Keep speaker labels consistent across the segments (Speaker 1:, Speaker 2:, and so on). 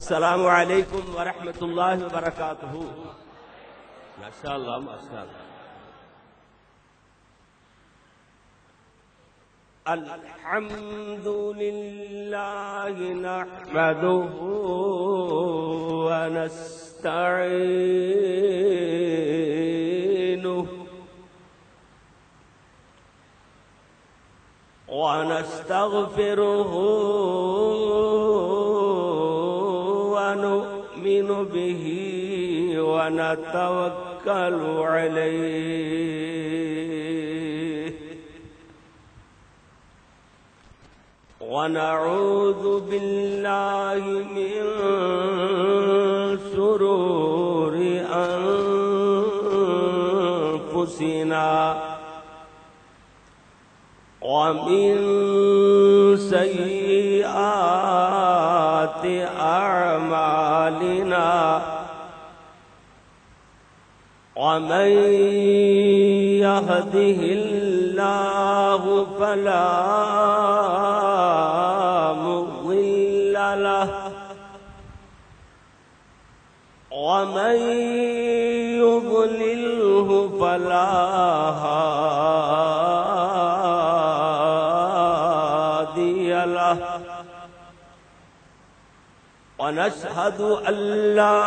Speaker 1: السلام عليكم ورحمة الله وبركاته. ما شاء الله ما شاء الله الحمد لله نحمده ونستعينه ونستغفره به ونتوكل عليه. ونعوذ بالله من شرور أنفسنا ومن سيئات أعمالنا. ومن يهده الله فلا مضل له. ومن يضلله فلا هادي ونشهد أن لا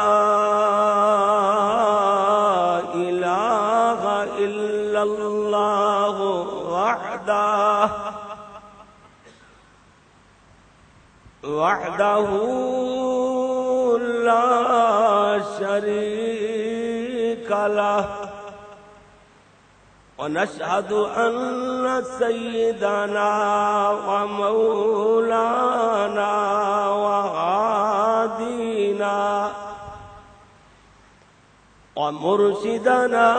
Speaker 1: إله إلا الله وحده وحده لا شريك له. ونشهد أن سيدنا ومولانا ومرشدنا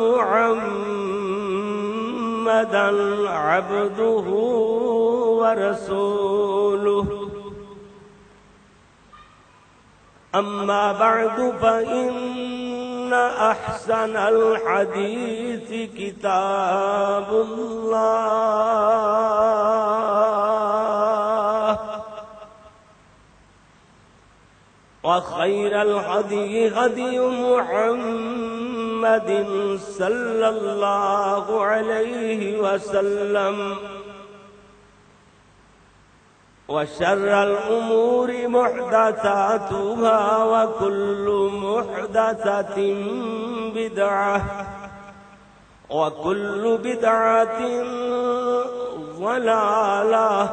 Speaker 1: محمدا عبده ورسوله. أما بعد فإن أحسن الحديث كتاب الله. وخير الهدي هدي محمد صلى الله عليه وسلم وشر الأمور محدثاتها وكل محدثة بدعة وكل بدعة ضلالة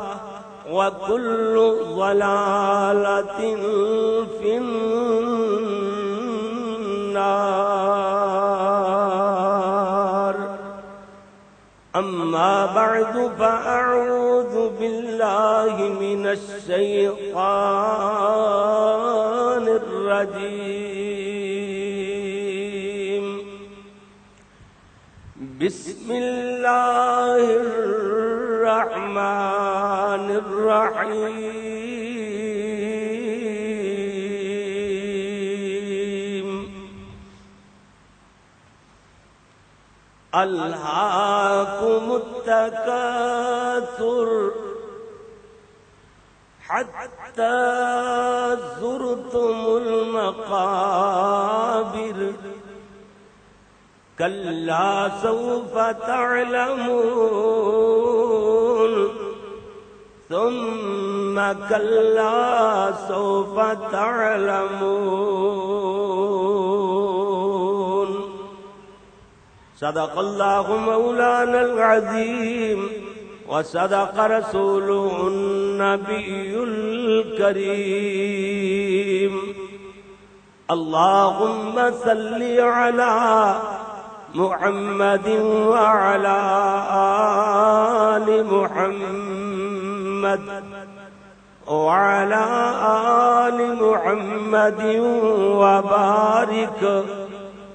Speaker 1: وكل ضلالة في النار. أما بعد فأعوذ بالله من الشيطان الرجيم. بسم الله الرحمن الرحيم. ألهاكم التكاثر حتى زرتم المقابر. كلا سوف تعلمون. ثم كلا سوف تعلمون. صدق الله مولانا العظيم وصدق رسوله النبي الكريم. اللهم صل على محمد وعلى آل محمد. وعلى آل محمد وبارك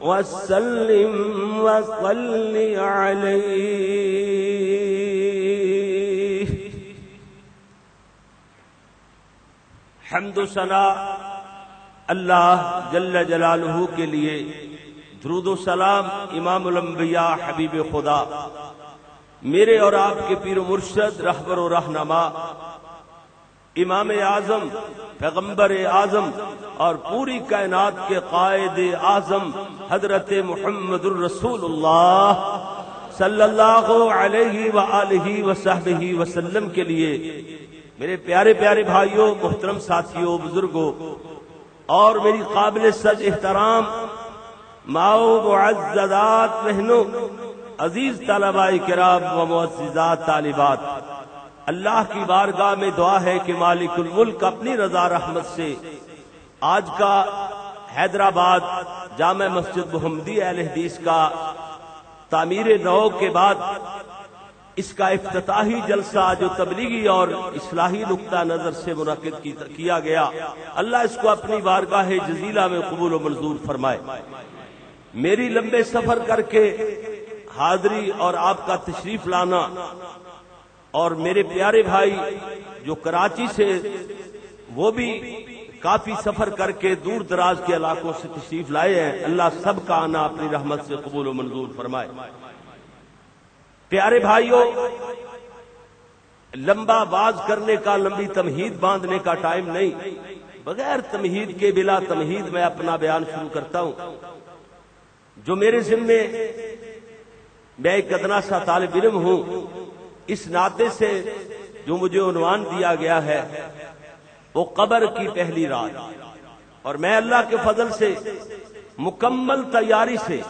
Speaker 1: وسلم وصل عليه. حمد و ثنا اللہ جل جلالہ کے لیے درود و سلام امام الانبیاء حبیب خدا. میرے اور آپ کے پیر و مرشد، رہبر و رہنما، امام اعظم، پیغمبر اعظم اور پوری کائنات کے قائد اعظم حضرت محمد الرسول اللہ صلی اللہ علیہ وآلہ وصحبہ وسلم کے لیے، میرے پیارے پیارے بھائیوں، محترم ساتھیوں، بزرگوں اور میری قابل سج احترام ماؤ معززات بہنوں عزیز طلباء کرام و معززات طالبات، اللہ کی بارگاہ میں دعا ہے کہ مالک الملک اپنی رضا رحمت سے آج کا حیدرآباد جامع مسجد محمدی اہل حدیث کا تعمیر نو کے بعد اس کا افتتاحی جلسہ جو تبلیغی اور اصلاحی نقطہ نظر سے منعقد کیا گیا، اللہ اس کو اپنی بارگاہ جزیلہ میں قبول و منظور فرمائے۔ میری لمبے سفر کر کے حاضری اور آپ کا تشریف لانا اور میرے پیارے بھائی جو کراچی سے وہ بھی کافی سفر کر کے دور دراز کے علاقوں سے تشریف لائے ہیں، اللہ سب کا آنا اپنی رحمت سے قبول و منظور فرمائے۔ پیارے بھائیوں، لمبا باز کرنے کا، لمبی تمہید باندھنے کا ٹائم نہیں۔ بغیر تمہید کے بلا تمہید میں اپنا بیان شروع کرتا ہوں۔ جو میرے ذمے میں ایک ادنا سا طالب علم ہوں، اس ناطے سے جو مجھے عنوان دیا گیا ہے، وہ قبر کی پہلی رات۔ اور میں اللہ کے فضل سے مکمل تیاری سے،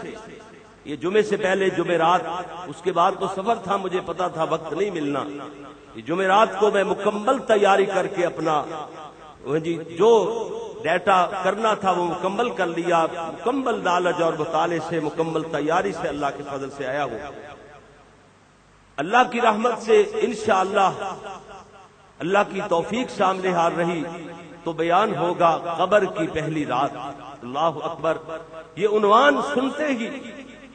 Speaker 1: یہ جمعے سے پہلے جمعرات اس کے بعد تو سفر تھا، مجھے پتا تھا وقت نہیں ملنا۔ یہ جمعرات کو میں مکمل تیاری کر کے اپنا ہاں جی جو ڈیٹا کرنا تھا، وہ مکمل کر لیا۔ مکمل دالج اور مطالعے سے، مکمل تیاری سے اللہ کے فضل سے آیا ہوں اللہ کی رحمت سے انشاءاللہ اللہ کی توفیق سامنے ہار رہی تو بیان ہوگا قبر کی پہلی رات۔ اللہ اکبر، یہ عنوان سنتے ہی،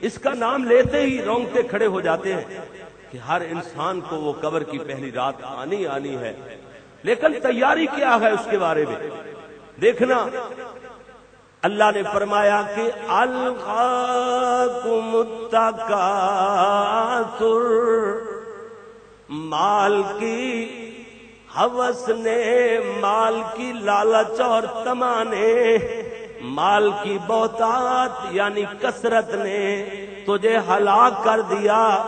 Speaker 1: اس کا نام لیتے ہی رونگتے کھڑے ہو جاتے ہیں کہ ہر انسان کو وہ قبر کی پہلی رات آنی آنی ہے۔ لیکن تیاری کیا ہے اس کے بارے میں؟ دیکھنا۔ اللہ نے فرمایا کہ القاکم التکاثر، مال کی حوث نے مال کی لالچ اور تمانے، مال کی بہتات یعنی کثرت نے تجھے ہلاک کر دیا۔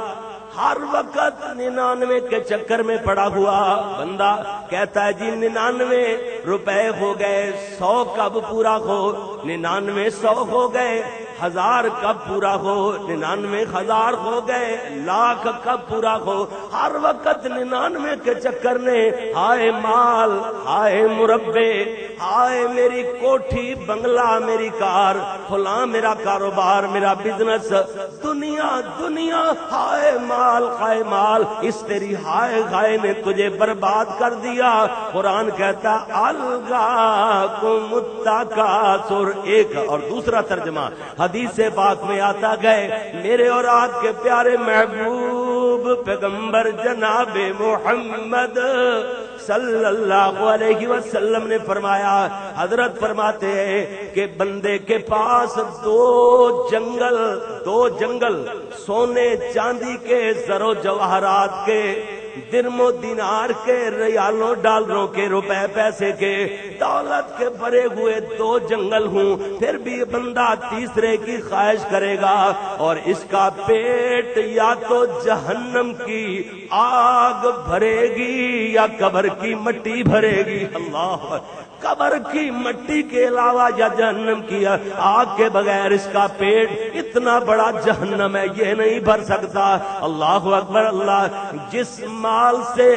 Speaker 1: ہر وقت ننانوے کے چکر میں پڑا ہوا بندہ کہتا ہے جی ننانوے روپے ہو گئے، سو کب پورا ہو؟ ننانوے سو ہو گئے۔ ہزار کب پورا ہو؟ ننانوے ہزار ہو گئے، لاکھ کب پورا ہو؟ ہر وقت ننانوے کے چکر نے ہائے مال، ہائے مربے، ہائے میری کوٹھی بنگلہ، میری کار، فلاں میرا کاروبار، میرا بزنس دنیا دنیا، ہائے مال ہائے مال، اس تیری ہائے ہائے نے تجھے برباد کر دیا۔ قرآن کہتا، الگا کو متا کا سر ایک اور دوسرا ترجمہ حدیث پاک میں آتا گئے، میرے اور آپ کے پیارے محبوب پیغمبر جناب محمد صلی اللہ علیہ وسلم نے فرمایا، حضرت فرماتے ہیں کہ بندے کے پاس دو جنگل دو جنگل، سونے چاندی کے زرو جواہرات کے درم و دینار کے ریالوں ڈالروں کے روپے پیسے کے دولت کے بھرے ہوئے دو جنگل ہوں، پھر بھی بندہ تیسرے کی خواہش کرے گا۔ اور اس کا پیٹ یا تو جہنم کی آگ بھرے گی یا قبر کی مٹی بھرے گی۔ اللہ قبر کی مٹی کے علاوہ یا جہنم کی آگ کے بغیر اس کا پیٹ اتنا بڑا جہنم ہے، یہ نہیں بھر سکتا۔ اللہ اکبر، اللہ۔ جس مال سے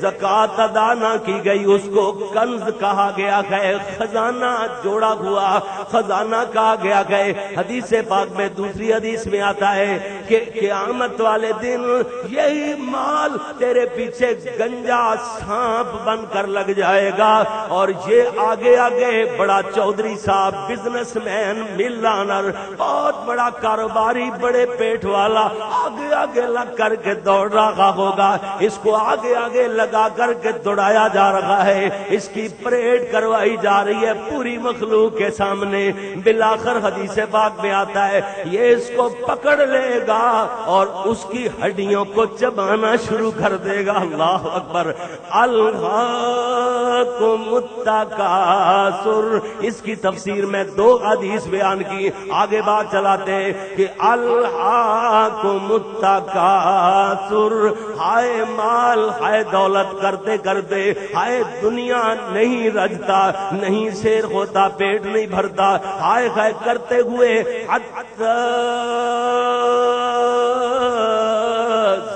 Speaker 1: زکات ادا نہ کی گئی، اس کو کنز کہا گیا ہے۔ خزانہ جوڑا ہوا، خزانہ کہا گیا گئے حدیث پاک میں دوسری حدیث میں آتا ہے کہ قیامت والے دن یہی مال تیرے پیچھے گنجا سانپ بن کر لگ جائے گا اور یہ آگے آگے بڑا چودھری صاحب بزنس مین ملانر بہت بڑا کاروباری، بڑے پیٹ والا، آگے آگے لگ کر کے دوڑ رہا ہوگا۔ اس کو آگے آگے لگا کر کے دوڑایا جا رہا ہے۔ اس کی پریڈ کروائی جا رہی ہے پوری مخلوق کے سامنے۔ بلاخر حدیث پاک میں آتا ہے، یہ اس کو پکڑ لے گا اور اس کی ہڈیوں کو چبانا شروع کر دے گا۔ اللہ اکبر۔ اللہ کو متا کا سر۔ اس کی تفسیر میں دو حدیث بیان کی۔ آگے بات چلاتے ہیں کہ اللہ کو متا کا سر ہائے مال، ہائے دولت کرتے کرتے۔ ہائے دنیا نہیں رجتا، نہیں شیر ہوتا، پیٹ نہیں بھرتا۔ ہائے ہائے کرتے ہوئے۔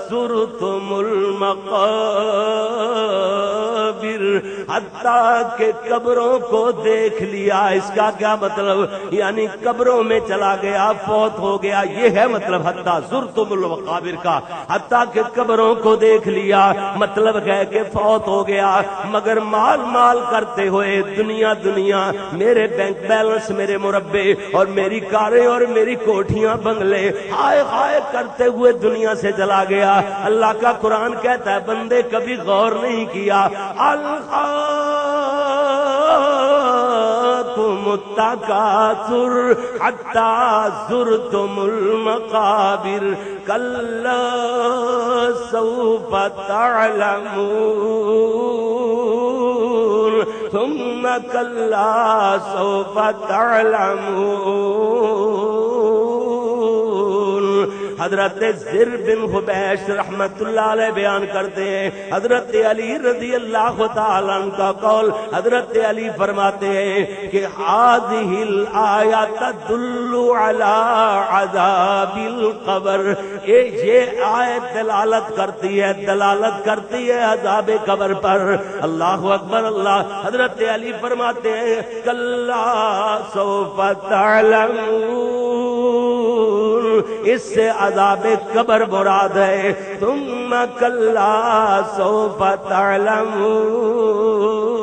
Speaker 1: سر تم حتیٰ کے قبروں کو دیکھ لیا۔ اس کا کیا مطلب؟ یعنی قبروں میں چلا گیا، فوت ہو گیا۔ یہ ہے مطلب حتیٰ سر تم کا۔ حتیٰ کے قبروں کو دیکھ لیا مطلب ہے کہ فوت ہو گیا۔ مگر مال مال کرتے ہوئے دنیا دنیا، میرے بینک بیلنس، میرے مربے اور میری کاریں اور میری کوٹیاں بنگلے، ہائے ہائے کرتے ہوئے دنیا سے چلا گیا۔ اللہ کا قرآن کہتا ہے، بندے کبھی غور نہیں کیا۔ اللہ التكاثر حتى زرتم المقابر كلا سوف تعلمون. ثم كلا سوف تعلمون. حضرت زر بن حبیش رحمت اللہ علیہ بیان کرتے ہیں۔ حضرت علی رضی اللہ تعالیٰ کا قول حضرت علی فرماتے ہیں کہ هذه الآیات تدل على عذاب القبر۔ اے یہ آیت دلالت کرتی ہے، دلالت کرتی ہے عذاب قبر پر۔ اللہ اکبر، اللہ۔ حضرت علی فرماتے ہیں، کلا سوف تعلمون۔ اس سے عذاب قبر مراد ہے. تم کلا سو تعلمون.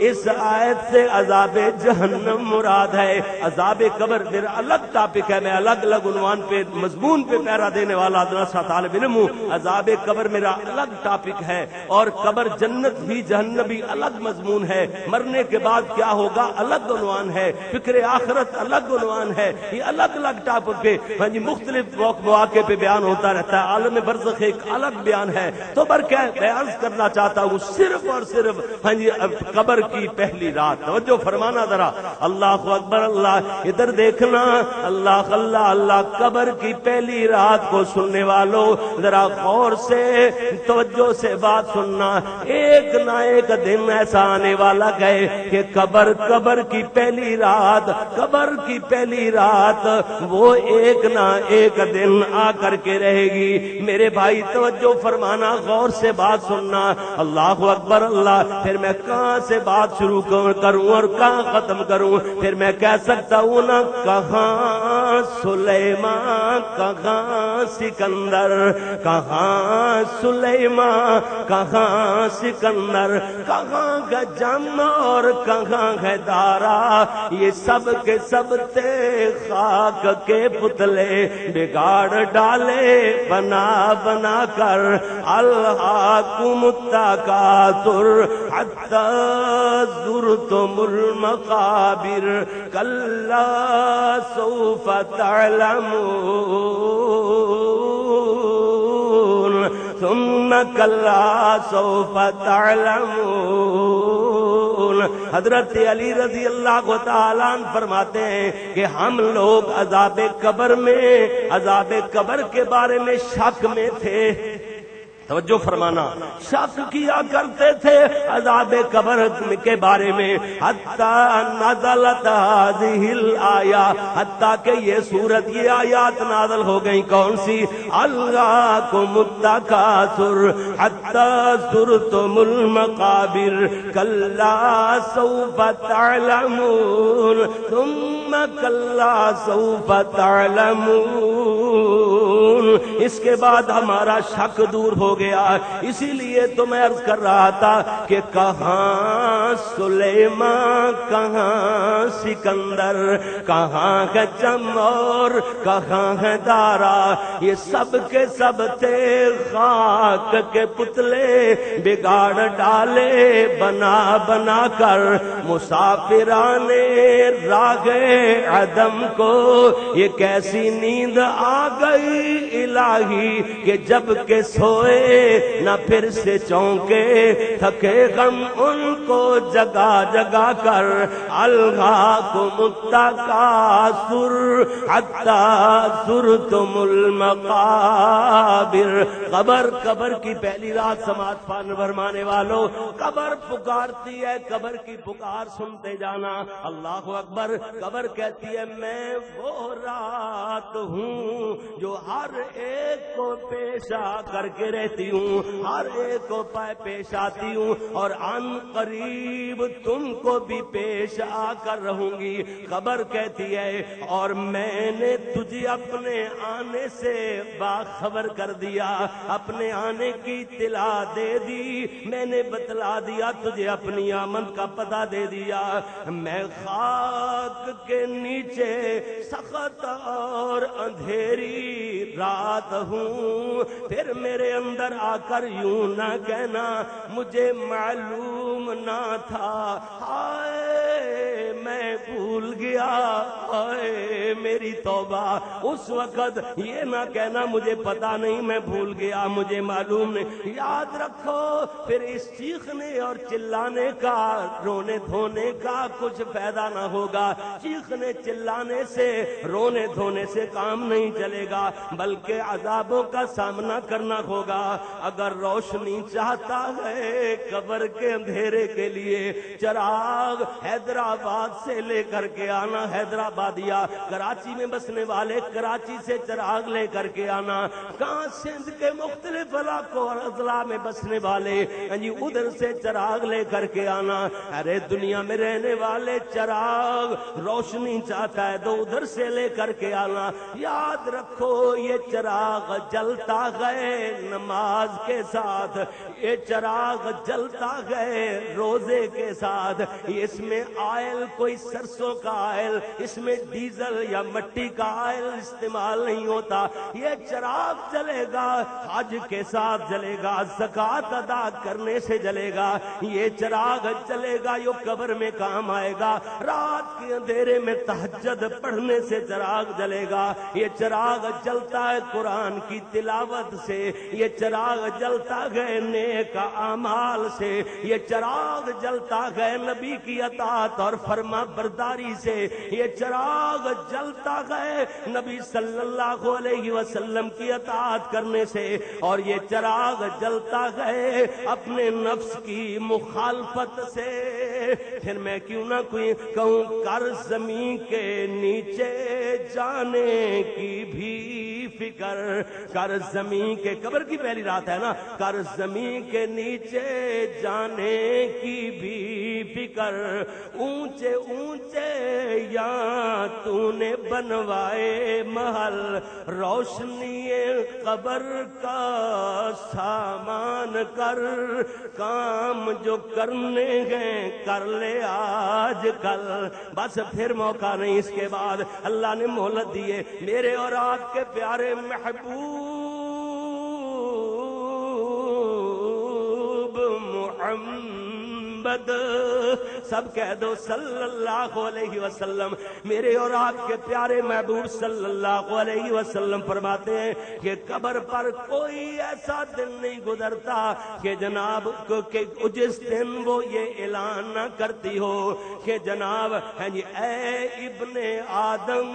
Speaker 1: اس آیت سے عذاب جہنم مراد ہے۔ عذاب قبر میرا الگ ٹاپک ہے۔ میں الگ الگ عنوان پہ مضمون پہ پیرا دینے والا طالب علم ہوں۔ عذاب قبر میرا الگ ٹاپک ہے اور قبر جنت بھی جہنم بھی الگ مضمون ہے۔ مرنے کے بعد کیا ہوگا؟ الگ عنوان ہے۔ فکر آخرت الگ عنوان ہے۔ یہ الگ الگ ٹاپک پہ ہاں جی مختلف مواقع پہ بیان ہوتا رہتا ہے۔ عالم برزخ ایک الگ بیان ہے۔ تو بر کیا بیان کرنا چاہتا ہوں، صرف اور صرف ہاں جی قبر کی پہلی رات. توجہ فرمانا ذرا. اللہ اکبر، اللہ ادھر دیکھنا. اللہ اللہ اللہ قبر کی پہلی رات کو سننے والوں ذرا غور سے، توجہ سے بات سننا. ایک نہ ایک دن ایسا آنے والا گئے کہ قبر قبر کی پہلی رات، قبر کی پہلی رات، وہ ایک نہ ایک دن آ کر کے رہے گی. میرے بھائی، توجہ فرمانا، غور سے بات سننا. اللہ اکبر، اللہ، پھر میں کہاں سے بات شروع کروں اور کہاں ختم کروں؟ پھر میں کہہ سکتا ہوں نا کہاں سلیمان، کہاں سکندر، کہاں سلیمان، کہاں سکندر، کہاں گجم اور کہاں ہے دارا؟ یہ سب کے سب تے خاک کے پتلے بگاڑ ڈالے، بنا بنا کر۔ اللہ کو متا کا سر زرتم المقابر كلا سوف تعلمون. ثم كلا سوف تعلمون. حضرت علی رضی اللہ کو تعالیٰ فرماتے ہیں کہ ہم لوگ عذاب قبر میں، عذاب قبر کے بارے میں شک میں تھے۔ توجہ فرمانا، شک کیا کرتے تھے عذاب قبر کے بارے میں؟ حتی نزلت هذه آیا حتیٰ کہ یہ صورت یہ آیات نازل ہو گئی کون سی؟ اللہ کو متکاثر حتی زرتم المقابر، کلا سوف تعلمون، ثم کلا سوف تعلمون۔ اس کے بعد ہمارا شک دور ہو گیا۔ اسی لیے تو میں عرض کر رہا تھا کہ کہاں سلیمان، کہاں سکندر، کہاں ہے چمور، کہاں ہے دارا۔ یہ سب کے سب تھے خاک کے پتلے، بگاڑ ڈالے، بنا بنا کر۔ مسافران راگ عدم کو یہ کیسی نیند آ گئی؟ الہی کہ جب کے سوئے نہ پھر سے چونکے، تھکے غم ان کو جگا جگا کر۔ الگا کو متا کا سر حتا سر تم المقابر۔ قبر قبر کی پہلی رات سماج پان برمانے والوں قبر پکارتی ہے، قبر کی پکار سنتے جانا۔ اللہ اکبر، قبر کہتی ہے، میں وہ رات ہوں جو ہر ایک کو پیش آ کر کے رہتی ہوں، ہر ایک کو پائے پیش آتی ہوں اور ان قریب تم کو بھی پیش آ کر رہوں گی۔ خبر کہتی ہے، اور میں نے تجھے اپنے آنے سے باخبر کر دیا، اپنے آنے کی اطلاع دے دی۔ میں نے بتلا دیا، تجھے اپنی آمد کا پتہ دے دیا۔ میں خاک کے نیچے سخت اور اندھیری رات ہوں۔ پھر میرے اندر آ کر یوں نہ کہنا، مجھے معلوم نہ تھا۔ ہائے، میں بھول گیا۔ ہائے، میری توبہ۔ اس وقت یہ نہ کہنا، مجھے پتا نہیں، میں بھول گیا، مجھے معلوم نہیں۔ یاد رکھو، پھر اس چیخنے اور چلانے کا، رونے دھونے کا کچھ فائدہ نہ ہوگا۔ چیخنے، چلانے سے، رونے دھونے سے کام نہیں چلے گا۔ بلکہ عذابوں کا سامنا کرنا ہوگا۔ اگر روشنی چاہتا ہے قبر کے اندھیرے کے لیے، چراغ حیدرآباد سے لے کر کے آنا حیدرآباد یا کراچی میں بسنے والے کراچی سے چراغ لے کر کے آنا کہاں سندھ کے مختلف علاقوں اور اضلاع میں بسنے والے یعنی ادھر سے چراغ لے کر کے آنا۔ ارے دنیا میں رہنے والے، چراغ روشنی چاہتا ہے تو ادھر سے لے کر کے آنا۔ یاد رکھو یہ چراغ جلتا گئے نماز کے ساتھ، یہ چراغ جلتا گئے روزے کے ساتھ۔ اس میں آئل کوئی سرسوں کا آئل، اس میں ڈیزل یا مٹی کا آئل استعمال نہیں ہوتا۔ یہ چراغ جلے گا، حج کے ساتھ جلے گا زکات ادا کرنے سے جلے گا۔ یہ چراغ چلے گا یہ قبر میں کام آئے گا۔ رات کے اندھیرے میں تہجد پڑھنے سے چراغ جلے گا۔ یہ چراغ جلتا ہے قرآن کی تلاوت سے۔ یہ چراغ جلتا گئے نیک اعمال سے۔ یہ چراغ جلتا گئے نبی کی اطاعت اور فرما برداری سے۔ یہ چراغ جلتا گئے نبی صلی اللہ علیہ وسلم کی اطاعت کرنے سے۔ اور یہ چراغ جلتا گئے اپنے نفس کی مخالفت سے۔ پھر میں کیوں نہ کوئی کہوں کر زمین کے نیچے جانے کی بھی فکر، کر زمین کے، قبر کی پہلی رات ہے نا، کر زمین کے نیچے جانے کی بھی فکر۔ اونچے اونچے یا تو نے بنوائے محل، روشنی قبر کا سامان کر۔ کام جو کرنے گئے، کر لے آج کل۔ بس پھر موقع نہیں، اس کے بعد اللہ نے مہلت دیے میرے اور آپ کے پیار پیارے محبوب محمد سب کہہ دو صلی اللہ علیہ وسلم۔ میرے اور آپ کے پیارے محبوب صلی اللہ علیہ وسلم فرماتے ہیں کہ قبر پر کوئی ایسا دن نہیں گزرتا کہ جناب کہ جس دن وہ یہ اعلان نہ کرتی ہو کہ جناب ہاں جی، اے ابن آدم،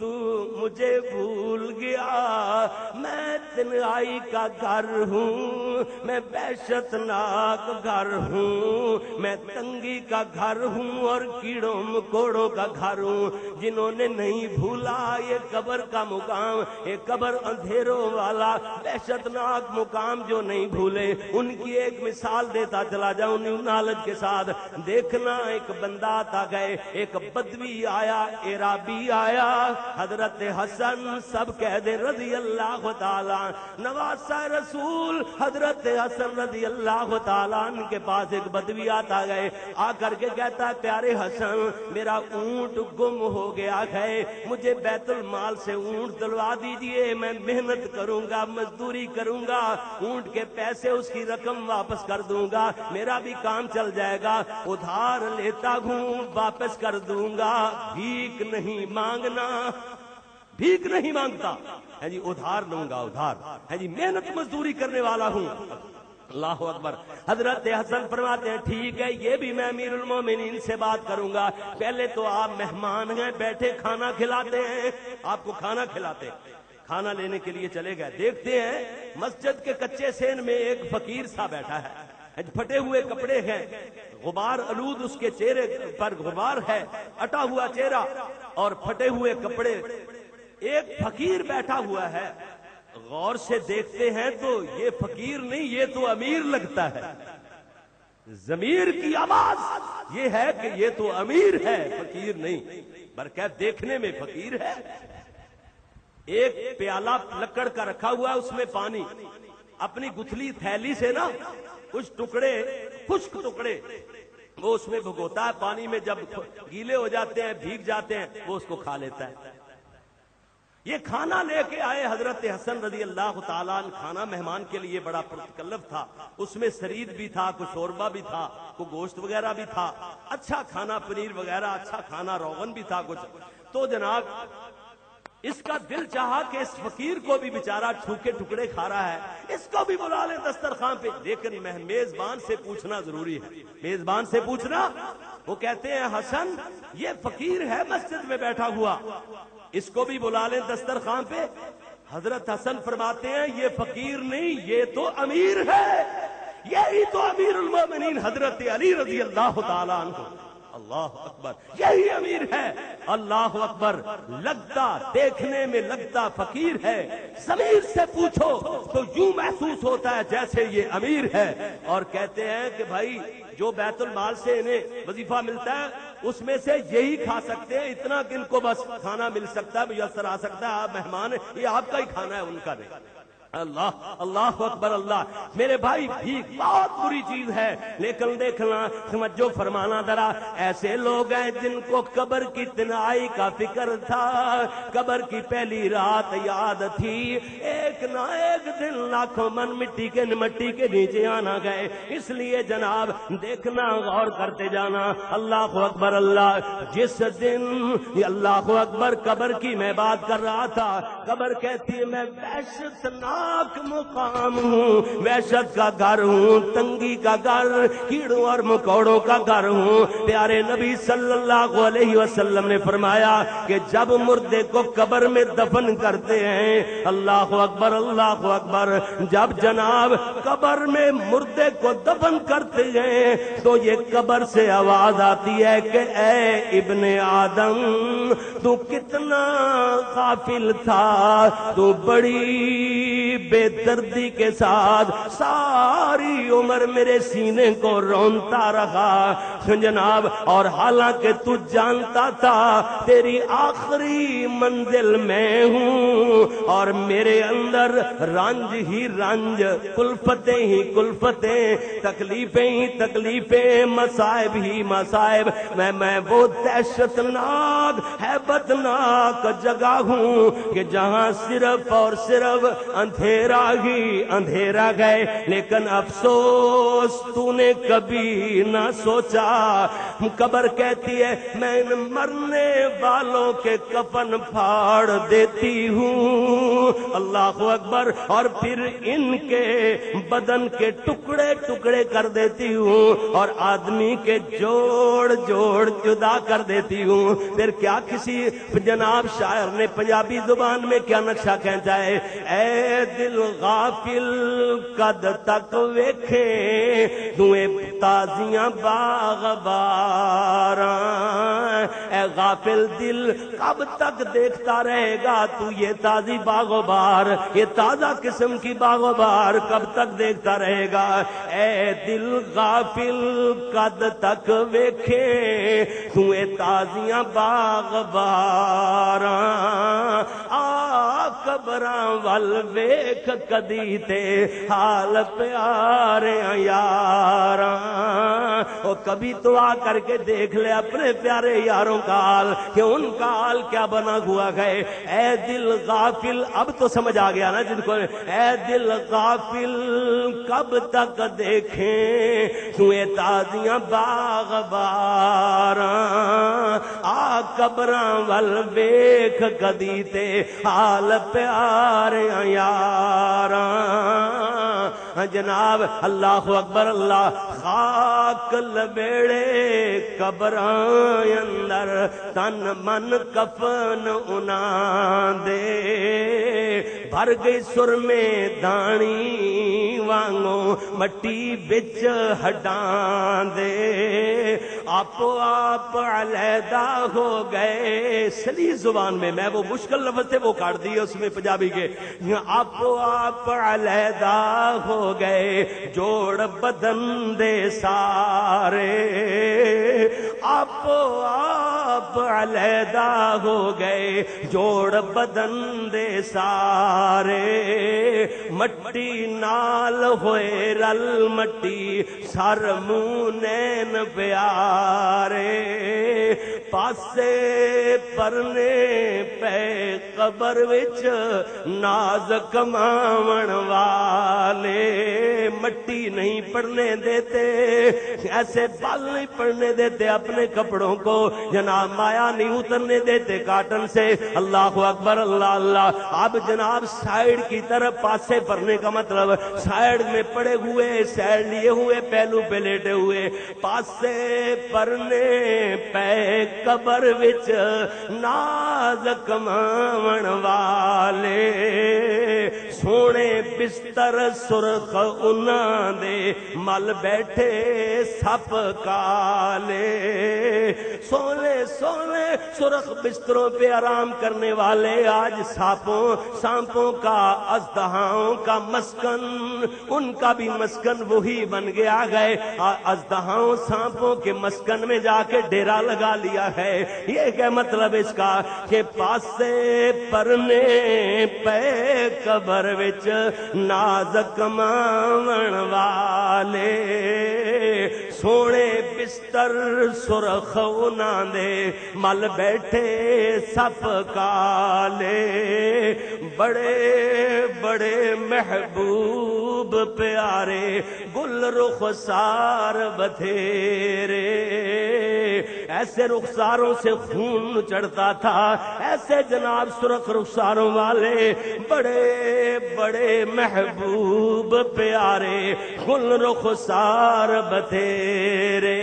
Speaker 1: تو مجھے بھول گیا۔ میں تنہائی کا گھر ہوں، میں بحشت ناک گھر ہوں۔ ہوں میں تنگی کا گھر ہوں اور کیڑوں مکوڑوں کا گھر ہوں۔ جنہوں نے نہیں بھولا، یہ قبر کا مقام، یہ قبر اندھیروں والا دہشت ناک مقام جو نہیں بھولے۔ ان کی ایک مثال دیتا چلا جاؤں نالج کے ساتھ۔ دیکھنا، ایک بندہ آتا گئے، ایک بدوی آیا ارابی آیا۔ حضرت حسن سب کہہ دے، رضی اللہ تعالیٰ نواز رسول، حضرت حسن رضی اللہ تعالیٰ کے پاس ایک بدوی آتا گئے۔ آ کر کے کہتا ہے، پیارے حسن، میرا اونٹ گم ہو گیا ہے۔ مجھے بیت المال سے اونٹ دلوا دیجیے، میں محنت کروں گا، مزدوری کروں گا، اونٹ کے پیسے اس کی رقم واپس کر دوں گا۔ میرا بھی کام چل جائے گا، ادھار لیتا ہوں، واپس کر دوں گا۔ بھیک نہیں مانگنا، بھیک نہیں مانگتا۔ ہے جی ادھار لوں گا، ادھار۔ ہے جی محنت مزدوری کرنے والا ہوں۔ اللہ اکبر۔ حضرت حسن فرماتے ہیں، ٹھیک ہے، یہ بھی میں امیر المومنین سے بات کروں گا۔ پہلے تو آپ مہمان ہیں، بیٹھے کھانا کھلاتے ہیں۔ آپ کو کھانا کھلاتے کھانا لینے کے لیے چلے گئے۔ دیکھتے ہیں، مسجد کے کچے سین میں ایک فقیر سا بیٹھا ہے۔ پھٹے ہوئے کپڑے ہیں۔ غبار الود اس کے چہرے پر غبار ہے۔ اٹا ہوا چہرہ اور پھٹے ہوئے کپڑے۔ ایک فقیر بیٹھا ہوا ہے۔ غور سے دیکھتے ہیں تو یہ فقیر نہیں، یہ تو امیر لگتا ہے۔ ضمیر کی آواز یہ ہے کہ یہ تو امیر ہے، فقیر نہیں۔ برکت دیکھنے میں فقیر ہے۔ ایک پیالہ لکڑ کا رکھا ہوا ہے، اس میں پانی۔ اپنی گتھلی تھیلی سے نا، کچھ ٹکڑے، خشک ٹکڑے۔ وہ اس میں بھگوتا ہے، پانی میں جب گیلے ہو جاتے ہیں، بھیگ جاتے ہیں، وہ اس کو کھا لیتا ہے۔ یہ کھانا لے کے آئے حضرت حسن رضی اللہ تعالیٰ کھانا مہمان کے لیے بڑا پرتکلف تھا۔ اس میں سرید بھی تھا، کچھ شوربا بھی تھا کوئی گوشت وغیرہ بھی تھا۔ اچھا کھانا پنیر وغیرہ اچھا کھانا روغن بھی تھا کچھ۔ تو جناب، اس کا دل چاہا کہ اس فقیر کو بھی بےچارا ٹھوکے ٹکڑے کھا رہا ہے۔ اس کو بھی بلا لے دسترخوان پہ۔ لیکن میزبان سے پوچھنا ضروری ہے۔ میزبان سے پوچھنا، وہ کہتے ہیں، حسن، یہ فقیر ہے مسجد میں بیٹھا ہوا۔ اس کو بھی بلا لیں دسترخوان پہ۔ حضرت حسن فرماتے ہیں، یہ فقیر نہیں، یہ تو امیر ہے۔ یہی تو امیر المومنین حضرت علی رضی اللہ تعالیٰ عنہ۔ اللہ اکبر، یہی امیر ہے۔ اللہ اکبر، لگتا دیکھنے میں لگتا فقیر ہے۔ ضمیر سے پوچھو تو یوں محسوس ہوتا ہے جیسے یہ امیر ہے۔ اور کہتے ہیں کہ بھائی جو بیت المال سے انہیں وظیفہ ملتا ہے، اس میں سے یہی کھا سکتے ہیں، اتنا کن کو بس کھانا مل سکتا ہے، میسر آ سکتا ہے، آپ مہمان یہ آپ کا ہی کھانا ہے، ان کا نہیں۔ اللہ اللہ اکبر اللہ. میرے بھائی بھی بہت بری چیز ہے. لیکن دیکھنا، سمجھو فرمانا درا ایسے لوگ ہیں جن کو قبر کی تنہائی کا فکر تھا. قبر کی پہلی رات یاد تھی. ایک نہ ایک دن لاکھوں من مٹی کے مٹی کے نیچے آنا گئے. اس لیے جناب، دیکھنا، غور کرتے جانا. اللہ اکبر اللہ، جس دن اللہ اکبر قبر کی میں بات کر رہا تھا، قبر کہتی ہے، میں وحشت نہ مقام ہوں۔ وحشت کا گھر ہوں، تنگی کا گھر، کیڑوں اور مکوڑوں کا گھر ہوں۔ پیارے نبی صلی اللہ علیہ وسلم نے فرمایا کہ جب مردے کو قبر میں دفن کرتے ہیں، اللہ اکبر اللہ اکبر، جب جناب قبر میں مردے کو دفن کرتے ہیں، تو یہ قبر سے آواز آتی ہے کہ اے ابن آدم، تو کتنا قافل تھا، تو بڑی بے دردی کے ساتھ ساری عمر میرے سینے کو رونتا رہا۔ جناب، اور حالانکہ تو جانتا تھا، تیری آخری منزل میں ہوں۔ اور میرے اندر رنج ہی رنج، کلفتیں ہی کلفتیں، تکلیفیں ہی تکلیفیں مسائب ہی مسائب میں میں وہ دہشت ناک ہے ناک جگہ ہوں کہ جہاں صرف اور صرف اندھیرا ہی اندھیرا گئے، لیکن افسوس تو نے کبھی نہ سوچا۔ قبر کہتی ہے، میں مرنے والوں کے کفن پھاڑ دیتی ہوں۔ اللہ اکبر، اور پھر ان کے بدن کے ٹکڑے ٹکڑے کر دیتی ہوں، اور آدمی کے جوڑ جوڑ جدا کر دیتی ہوں۔ پھر کیا کسی جناب شاعر نے پنجابی زبان میں کیا نقشہ کہتا ہے اے دل غافل کد تک ویکھے تیں تازیاں باغ بار اے غافل دل، کب تک دیکھتا رہے گا تو یہ تازی باغ و بار؟ یہ تازہ قسم کی باغ و بار کب تک دیکھتا رہے گا؟ اے دل غافل کد تک ویکھے تیں تازیاں باغ بار آ قبراں ول ویکھ کدی تے حال پیارے یار۔ او کبھی تو آ کر کے دیکھ لے اپنے پیارے یاروں کا حال کہ ان کا حال کیا بنا ہوا گئے اے دل غافل، اب تو سمجھ آ گیا نا جن کو۔ اے دل غافل، کب تک دیکھیں؟ تمہیں تازیاں باغ بار۔ آ قبراں ول ویکھ کدی تے حال پیارے یار۔ ਯਾਰਾਂ جناب، اللہ اکبر، اللہ۔ خاک لبیڑے قبر اندر، تن من کفن انا دے۔ بھر گئی سر میں دانی وانگو مٹی بچ ہڈان دے۔ آپ آپ علیحدہ ہو گئے۔ سلی زبان میں میں وہ مشکل لفظ تھے، وہ کاٹ دیے اس میں پنجابی کے۔ آپ آپ علیحدہ ہو گئے، جوڑ بدن دے سارے۔ آپ آپ علیحدہ ہو گئے، جوڑ بدن دے سارے۔ مٹی نال ہوئے رل مٹی، سر منہ پیارے۔ پاسے پرنے پہ قبر وچ ناز کماون والے۔ مٹی نہیں پڑنے دیتے، ایسے بال نہیں پڑنے دیتے اپنے کپڑوں کو جناب مایا نہیں اترنے دیتے کاٹن سے۔ اللہ اکبر، اللہ اللہ۔ اب جناب سائیڈ کی طرف پاسے پڑنے کا مطلب سائیڈ میں پڑے ہوئے، سائیڈ لیے ہوئے، پہلو پہ لیٹے ہوئے۔ پاسے پرنے پہ قبر وچ ناز کماون والے۔ سونے بستر سرخ انہاں دے مل بیٹھے سپ کالے۔ سونے سونے، سرخ بستروں پہ آرام کرنے والے آج سانپوں سانپوں کا، ازدہاؤں کا مسکن۔ ان کا بھی مسکن وہی بن گیا، گئے۔ ازدہاؤں، سانپوں کے مسکن میں جا کے ڈیرا لگا لیا ہے۔ یہ کیا مطلب اس کا کہ پاسے پرنے پہ قبر وچ نازک ماون والے سونے بستر سرخ انہاں دے مل بیٹھے سپ کالے بڑے بڑے محبوب پیارے گل رخ سار بتھیرے ایسے رخساروں سے خون چڑھتا تھا ایسے جناب سرخ رخساروں والے بڑے بڑے محبوب پیارے، گل رخ سار بتھیرے۔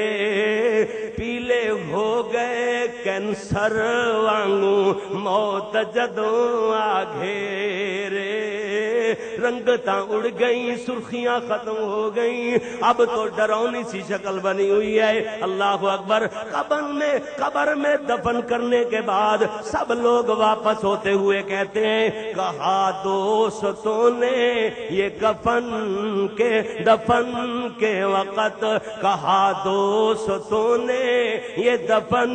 Speaker 1: پیلے ہو گئے کینسر وانگوں، موت جدوں آ گھیرے۔ رنگتا اڑ گئی سرخیاں ختم ہو گئی اب تو ڈرونی سی شکل بنی ہوئی ہے۔ اللہ اکبر، قبر میں قبر میں دفن کرنے کے بعد سب لوگ واپس ہوتے ہوئے کہتے ہیں، کہا دوستوں نے یہ کفن کے، دفن کے وقت، کہا دوستوں نے یہ دفن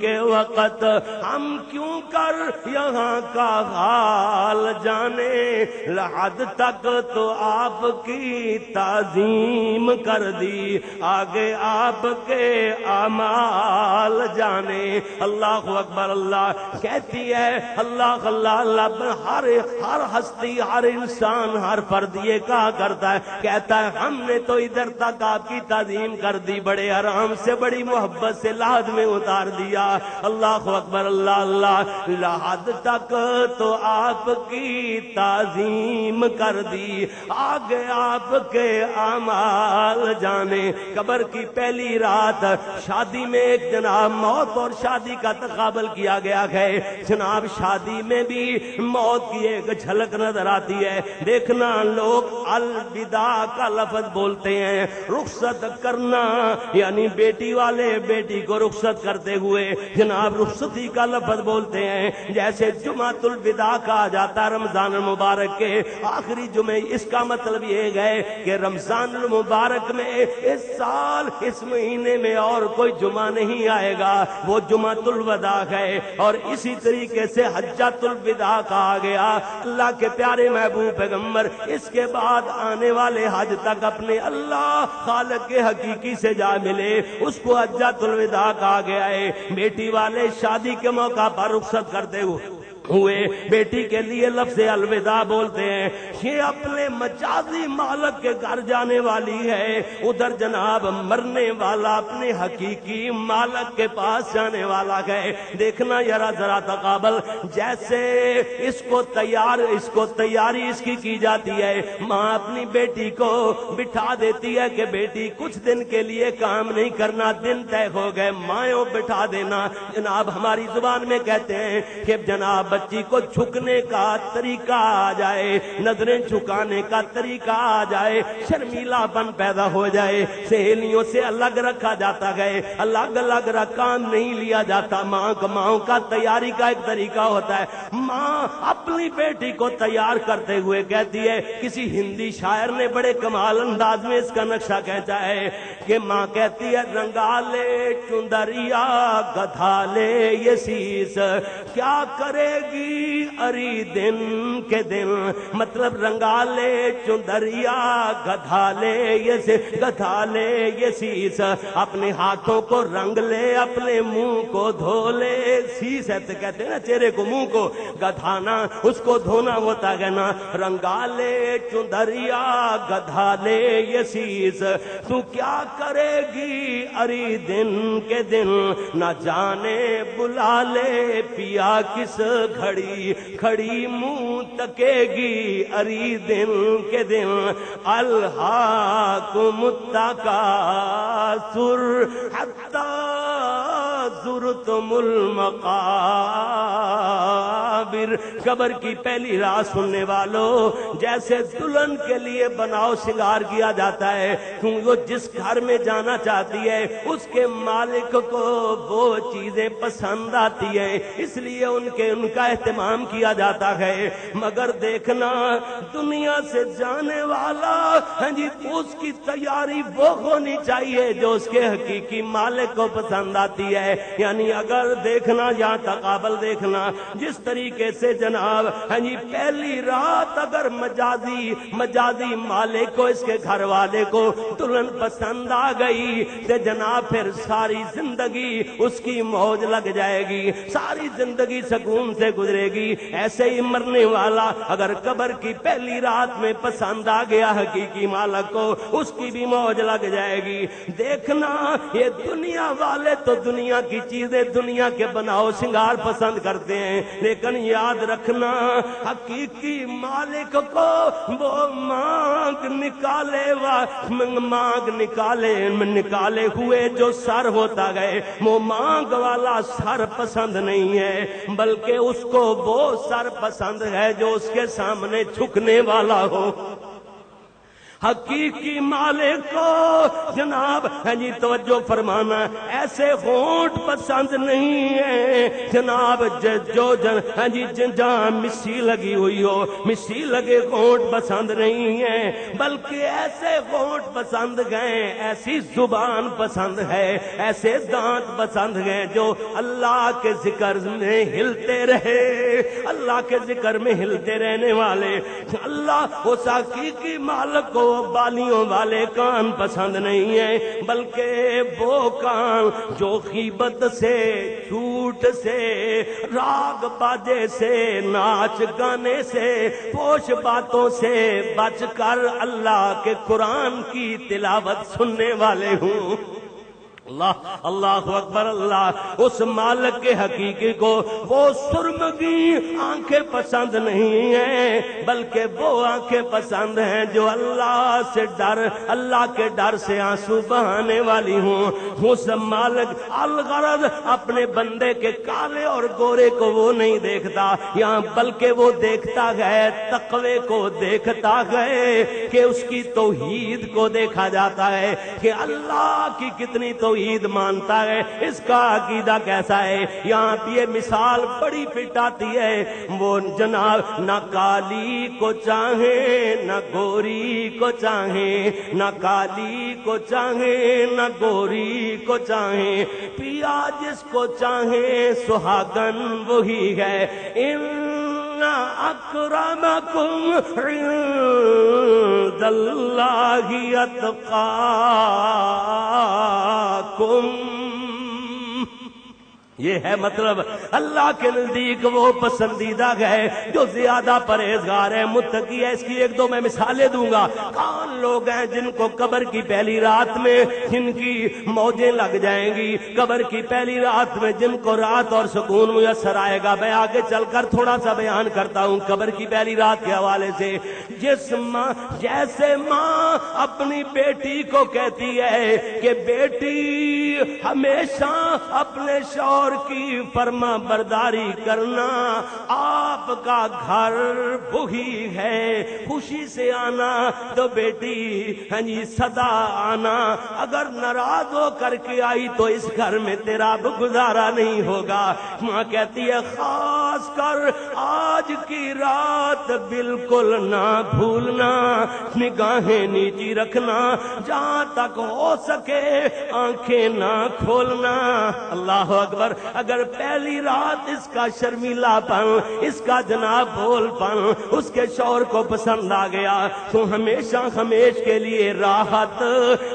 Speaker 1: کے وقت۔ ہم کیوں کر یہاں کا حال جانے؟ لحد تک تو آپ کی تعظیم کر دی۔ آگے آپ کے امال جانے۔ اللہ اکبر، اللہ کہتی ہے، اللہ اللہ اللہ ہر ہر ہستی، ہر انسان ہر فرد یہ کہا کرتا ہے۔ کہتا ہے، ہم نے تو ادھر تک آپ کی تعظیم کر دی۔ بڑے آرام سے، بڑی محبت سے لاد میں اتار دیا۔ اللہ اکبر، اللہ اللہ، لحد تک تو آپ کی تعظیم کر دی۔ آگے آپ کے امال جانے۔ قبر کی پہلی رات شادی میں ایک جناب موت اور شادی کا تقابل کیا گیا ہے۔ جناب شادی میں بھی موت کی ایک جھلک نظر آتی ہے۔ دیکھنا لوگ الوداع کا لفظ بولتے ہیں۔ رخصت کرنا یعنی بیٹی والے بیٹی کو رخصت کرتے ہوئے جناب رخصتی کا لفظ بولتے ہیں۔ جیسے جمعہ الوداع کہا جاتا رمضان المبارک کے آخری جمعے اس کا مطلب یہ گئے کہ رمضان المبارک میں اس سال، اس مہینے میں اور کوئی جمعہ نہیں آئے گا، وہ جمعہ الوداع ہے اور اسی طریقے سے حجت الوداع کہا گیا۔ اللہ کے پیارے محبوب پیغمبر، اس کے بعد آنے والے حج تک اپنے اللہ خالق کے حقیقی سے جا ملے۔ اس کو حجت الوداع کہا گیا ہے۔ بیٹی والے شادی کے موقع پر رخصت کرتے ہوئے ہوئے۔ بیٹی کے لیے لفظ الوداع بولتے ہیں۔ یہ اپنے مجازی مالک کے گھر جانے والی ہے۔ ادھر جناب مرنے والا اپنے حقیقی مالک کے پاس جانے والا ہے۔ دیکھنا ذرا ذرا تقابل۔ جیسے اس کو تیار، اس کو تیاری اس کی کی جاتی ہے۔ ماں اپنی بیٹی کو بٹھا دیتی ہے کہ بیٹی کچھ دن کے لیے کام نہیں کرنا، دن طے ہو گئے۔ مایوں بٹھا دینا۔ جناب ہماری زبان میں کہتے ہیں کہ جناب بچی کو جھکنے کا طریقہ آ جائے، نظریں جھکانے کا طریقہ آ جائے، شرمیلا پن پیدا ہو جائے، سہیلیوں سے الگ رکھا جاتا ہے، الگ الگ رقام نہیں لیا جاتا، ماں ماں کا تیاری کا ایک طریقہ ہوتا ہے۔ ماں اپنی بیٹی کو تیار کرتے ہوئے کہتی ہے، کسی ہندی شاعر نے بڑے کمال انداز میں اس کا نقشہ کہتا ہے کہ ماں کہتی ہے، رنگالے، چندریا، گدھالے، یہ سیس، کیا کرے گی اری دن کے دن مطلب رنگالے چندریا گدھالے یہ گدھالے یہ سیس اپنے ہاتھوں کو رنگ لے، اپنے منہ کو دھو لے۔ سیس ہے تو کہتے ہیں نا، چہرے کو منہ کو گدھانا، اس کو دھونا ہوتا ہے نا رنگالے چندریا گدھالے یہ سیس تو کیا کرے گی اری دن کے دن؟ نہ جانے بلا لے پیا کس کھڑی کھڑی منہ تکے گی اری دن کے دن۔ الحاق کا سر حتی زرتم المقابر۔ قبر کی پہلی رات سننے والوں، جیسے دلہن کے لیے بناؤ سنگار کیا جاتا ہے کیونکہ وہ جس گھر میں جانا چاہتی ہے، اس کے مالک کو وہ چیزیں پسند آتی ہیں۔ اس لیے ان کے، ان کا اہتمام کیا جاتا ہے۔ مگر دیکھنا، دنیا سے جانے والا ہاں جی اس کی تیاری وہ ہونی چاہیے جو اس کے حقیقی مالک کو پسند آتی ہے۔ یعنی اگر دیکھنا یا تقابل دیکھنا، جس طریقے سے جناب ہاں جی پہلی رات اگر مجازی مجازی مالک کو، اس کے گھر والے کو دلہن پسند آ گئی تو جناب پھر ساری زندگی اس کی موج لگ جائے گی، ساری زندگی سکون سے گزرے گی، ایسے ہی مرنے والا اگر قبر کی پہلی رات میں پسند آ گیا حقیقی مالک کو، اس کی بھی موج لگ جائے گی۔ دیکھنا، یہ دنیا والے تو دنیا کی چیزیں دنیا کے بناؤ سنگار پسند کرتے ہیں۔ لیکن یاد رکھنا، حقیقی مالک کو وہ مانگ نکالے مانگ نکالے نکالے ہوئے جو سر ہوتا گئے وہ مانگ والا سر پسند نہیں ہے، بلکہ اس کو وہ سر پسند ہے جو اس کے سامنے چھکنے والا ہو۔ حقیقی مالک کو۔ جناب ہے جی توجہ فرمانا، ایسے ہونٹ پسند نہیں ہے جناب، جو جن ہے جی جہاں مسی لگی ہوئی ہو، مسی لگے ہونٹ پسند نہیں ہے بلکہ ایسے ہونٹ پسند گئے ایسی زبان پسند ہے، ایسے دانت پسند گئے جو اللہ کے ذکر میں ہلتے رہے۔ اللہ کے ذکر میں ہلتے رہنے والے۔ اللہ اس حقیقی مالک کو بالیوں والے کان پسند نہیں ہیں، بلکہ وہ کان جو خیبت سے، جھوٹ سے، راگ باجے سے، ناچ گانے سے، پوش باتوں سے بچ کر اللہ کے قرآن کی تلاوت سننے والے ہوں۔ اللہ اللہ اکبر، اللہ۔ اس مالک کے حقیقی کو وہ سرمگی آنکھیں پسند نہیں ہیں، بلکہ وہ آنکھیں پسند ہیں جو اللہ سے ڈر، اللہ کے ڈر سے آنسو بہانے والی ہوں۔ اس مالک الغرض اپنے بندے کے کالے اور گورے کو وہ نہیں دیکھتا، یہاں بلکہ وہ دیکھتا گئے، تقوی کو دیکھتا گئے کہ اس کی توحید کو دیکھا جاتا ہے کہ اللہ کی کتنی تو توحید مانتا ہے، اس کا عقیدہ کیسا ہے؟ یہاں یہ مثال بڑی فٹ آتی ہے۔ وہ جناب نہ کالی کو چاہے، نہ گوری کو چاہے، نہ کالی کو چاہے، نہ گوری کو چاہے۔ پیا جس کو چاہے، سہاگن وہی ہے۔ ان إن أكرمكم عند الله يتقاكم یہ ہے مطلب اللہ کے نزدیک وہ پسندیدہ ہے جو زیادہ پرہیزگار ہے، متقی ہے۔ اس کی ایک دو میں مثالیں دوں گا۔ کون لوگ ہیں جن کو قبر کی پہلی رات میں جن کی موجیں لگ جائیں گی۔ قبر کی پہلی رات میں جن کو رات اور سکون میسر آئے گا۔ میں آگے چل کر تھوڑا سا بیان کرتا ہوں قبر کی پہلی رات کے حوالے سے۔ جس ماں، جیسے ماں اپنی بیٹی کو کہتی ہے کہ بیٹی، ہمیشہ اپنے شور کی فرما برداری کرنا آپ کا گھر بہی ہے۔ خوشی سے آنا تو بیٹی ہاں جی سدا آنا۔ اگر ناراض ہو کر کے آئی تو اس گھر میں تیرا گزارا نہیں ہوگا۔ ماں کہتی ہے، خاص کر آج کی رات بالکل نہ بھولنا، نگاہیں نیچی رکھنا، جہاں تک ہو سکے آنکھیں نہ کھولنا۔ اللہ اکبر۔ اگر پہلی رات اس کا شرمیلا پن اس کا جناب بول پن اس کے شور کو پسند آ گیا، تو ہمیشہ ہمیش کے لیے راحت،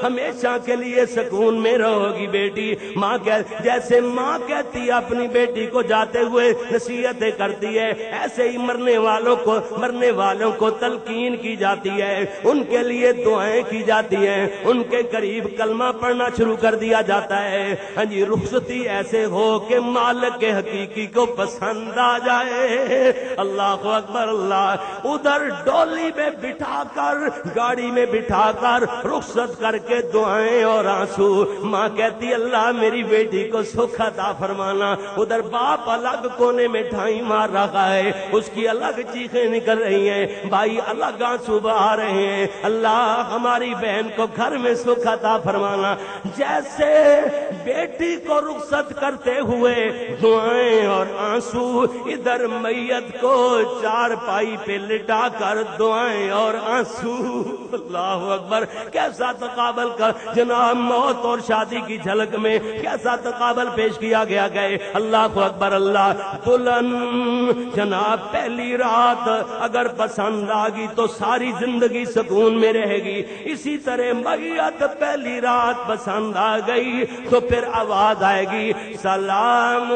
Speaker 1: ہمیشہ کے لیے سکون میں رہو گی بیٹی۔ ماں جیسے ماں کہتی ہے، اپنی بیٹی کو جاتے ہوئے نصیحتیں کرتی ہے، ایسے ہی مرنے والوں کو، مرنے والوں کو تلقین کی جاتی ہے، ان کے لیے دعائیں کی جاتی ہیں، ان کے قریب کلمہ پڑھنا شروع کر دیا جاتا ہے۔ ہاں جی رخصتی ایسے ہو کہ مالک کے حقیقی کو پسند آ جائے۔ اللہ کو اکبر، اللہ۔ ادھر ڈولی میں بٹھا کر، گاڑی میں بٹھا کر رخصت کر کے دعائیں اور آنسو۔ ماں کہتی، اللہ میری بیٹی کو سکھ عطا فرمانا۔ ادھر باپ الگ کونے میں ٹھائی مار رہا ہے۔ اس کی الگ چیخیں نکل رہی ہیں۔ بھائی، الگ آنسو بہا رہے ہیں۔ اللہ ہماری بہن کو گھر میں سکھ عطا فرمانا۔ جیسے بیٹی کو رخصت کرتے ہوئے دعائیں اور آنسو ادھر میت کو چار پائی پہ لٹا کر دعائیں اور آنسو۔ اللہ اکبر، کیسا تقابل کا جناب موت اور شادی کی جھلک میں کیسا تقابل پیش کیا گیا گئے۔ اللہ کو اکبر، اللہ۔ دلہن جناب، پہلی رات اگر پسند آگی تو ساری زندگی سکون میں رہے گی۔ اسی طرح میت پہلی رات پسند آ گئی تو پھر آواز آئے گی سلام سلام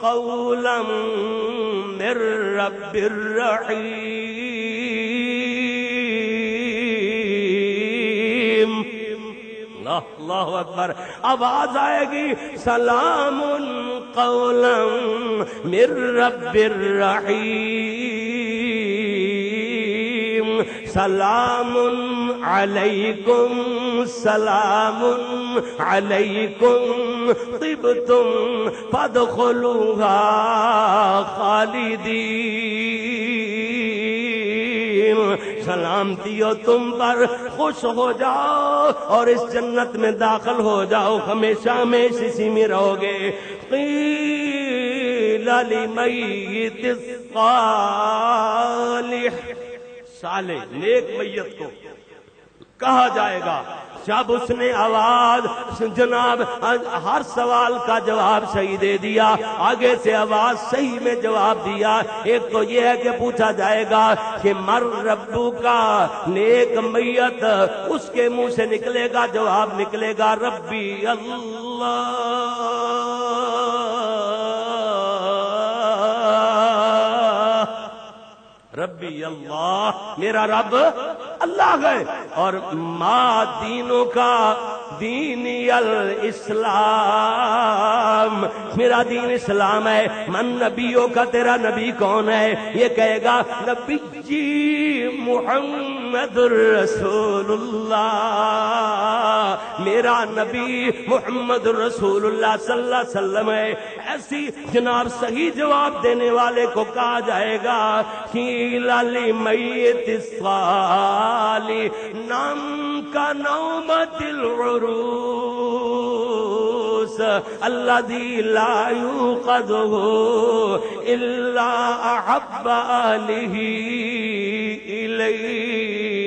Speaker 1: قولا من رب الرحیم. اللہ اللہ اکبر آواز آئے گی. سلام قولا من رب الرحیم. سلام علیکم سلام علیکم، طبتم فادخلوها خالدین۔ سلامتی ہو تم پر، خوش ہو جاؤ اور اس جنت میں داخل ہو جاؤ، ہمیشہ ہمیشہ اسی میں رہو گے۔ قیل لمیت الصالح۔ صالح نیک میت کو کہا جائے گا۔ جب اس نے آواز جناب، ہر سوال کا جواب صحیح دے دیا، آگے سے آواز صحیح میں جواب دیا۔ ایک تو یہ ہے کہ پوچھا جائے گا کہ مر ربو کا نیک میت اس کے منہ سے نکلے گا، جواب نکلے گا، ربی اللہ۔ ربی اللہ میرا رب اللہ ہے اور ماں دینوں کا دینی الاسلام. میرا دین اسلام ہے. من نبیوں کا تیرا نبی کون ہے؟ یہ کہے گا نبی جی محمد الرسول اللہ میرا نبی محمد الرسول اللہ صلی اللہ علیہ وسلم ہے. ایسی جناب صحیح جواب دینے والے کو کہا جائے گا لالی میت سوالی نام کا نومت العروس الذي لا يوقده إلا أحب أهله إليه.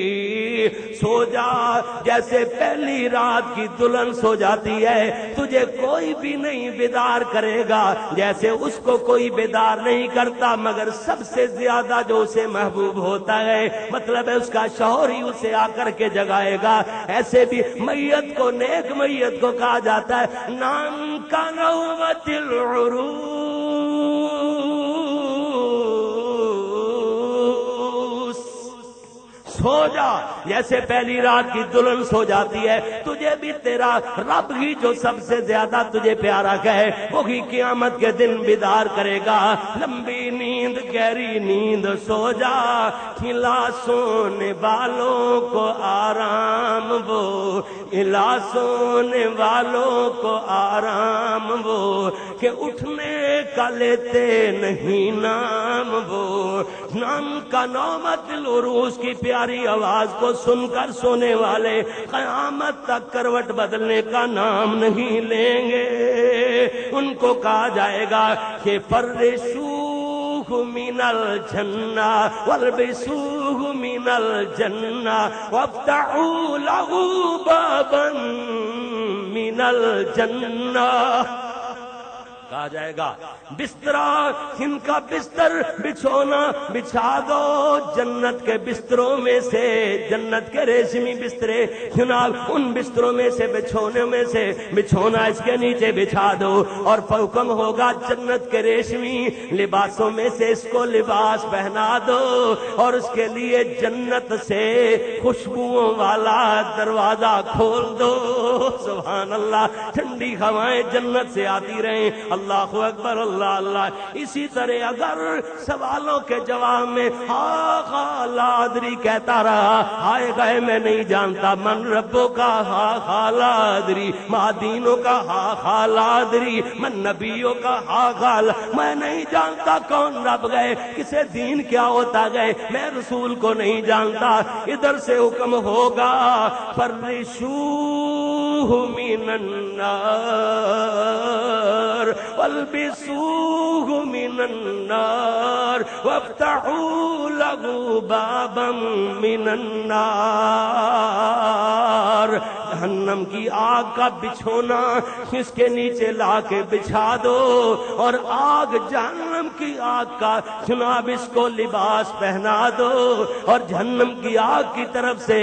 Speaker 1: سو جا، جیسے پہلی رات کی دلہن سو جاتی ہے، تجھے کوئی بھی نہیں بیدار کرے گا، جیسے اس کو کوئی بیدار نہیں کرتا، مگر سب سے زیادہ جو اسے محبوب ہوتا ہے مطلب ہے اس کا شوہر ہی اسے آ کر کے جگائے گا۔ ایسے بھی میت کو، نیک میت کو کہا جاتا ہے نام کا نومت العروس سو جا، جیسے پہلی رات کی دلہن سو جاتی ہے، تجھے بھی تیرا رب ہی جو سب سے زیادہ تجھے پیارا کہے، وہی قیامت کے دن بیدار کرے گا۔ لمبی نیند، گہری نیند، سو جا۔ کھلا سونے والوں کو آرام وہ۔ ہلا سونے والوں کو آرام وہ۔ کہ اٹھنے کا لیتے نہیں نام وہ۔ نام کا نومت العروس کی پیاری آواز کو سن کر سونے والے قیامت تک کروٹ بدلنے کا نام نہیں لیں گے۔ ان کو کہا جائے گا کہ فرشوہ من الجنہ والبسوہ من الجنہ وابتعوا له بابا من الجنہ کہا جائے گا بسترا ان کا بستر بچھونا، بچھا دو جنت کے بستروں میں سے، جنت کے ریشمی بسترے۔ جناب، ان بستروں میں سے، بچھونے میں سے، بچھونا اس کے نیچے بچھا دو۔ اور حکم ہوگا جنت کے ریشمی، لباسوں میں سے اس کو لباس پہنا دو۔ اور اس کے لیے جنت سے خوشبوؤں والا دروازہ کھول دو۔ سبحان اللہ، ٹھنڈی ہوائیں جنت سے آتی رہیں۔ اللہ اکبر، اللہ اللہ۔ اسی طرح اگر سوالوں کے جواب میں ہا خالادری کہتا رہا، ہائے گئے میں نہیں جانتا، من ربوں کا ہا خالادری مادینوں کا ہا خالادری من نبیوں کا ہا خال میں نہیں جانتا کون رب گئے، کسے دین کیا ہوتا گئے، میں رسول کو نہیں جانتا، ادھر سے حکم ہوگا، فرشوہ من النار۔ والبسوه من النار وافتحوا له بابا من النار جہنم کی آگ کا بچھونا اس کے نیچے لا کے بچھا دو اور آگ جہنم کی آگ کا جناب اس کو لباس پہنا دو اور جہنم کی آگ کی طرف سے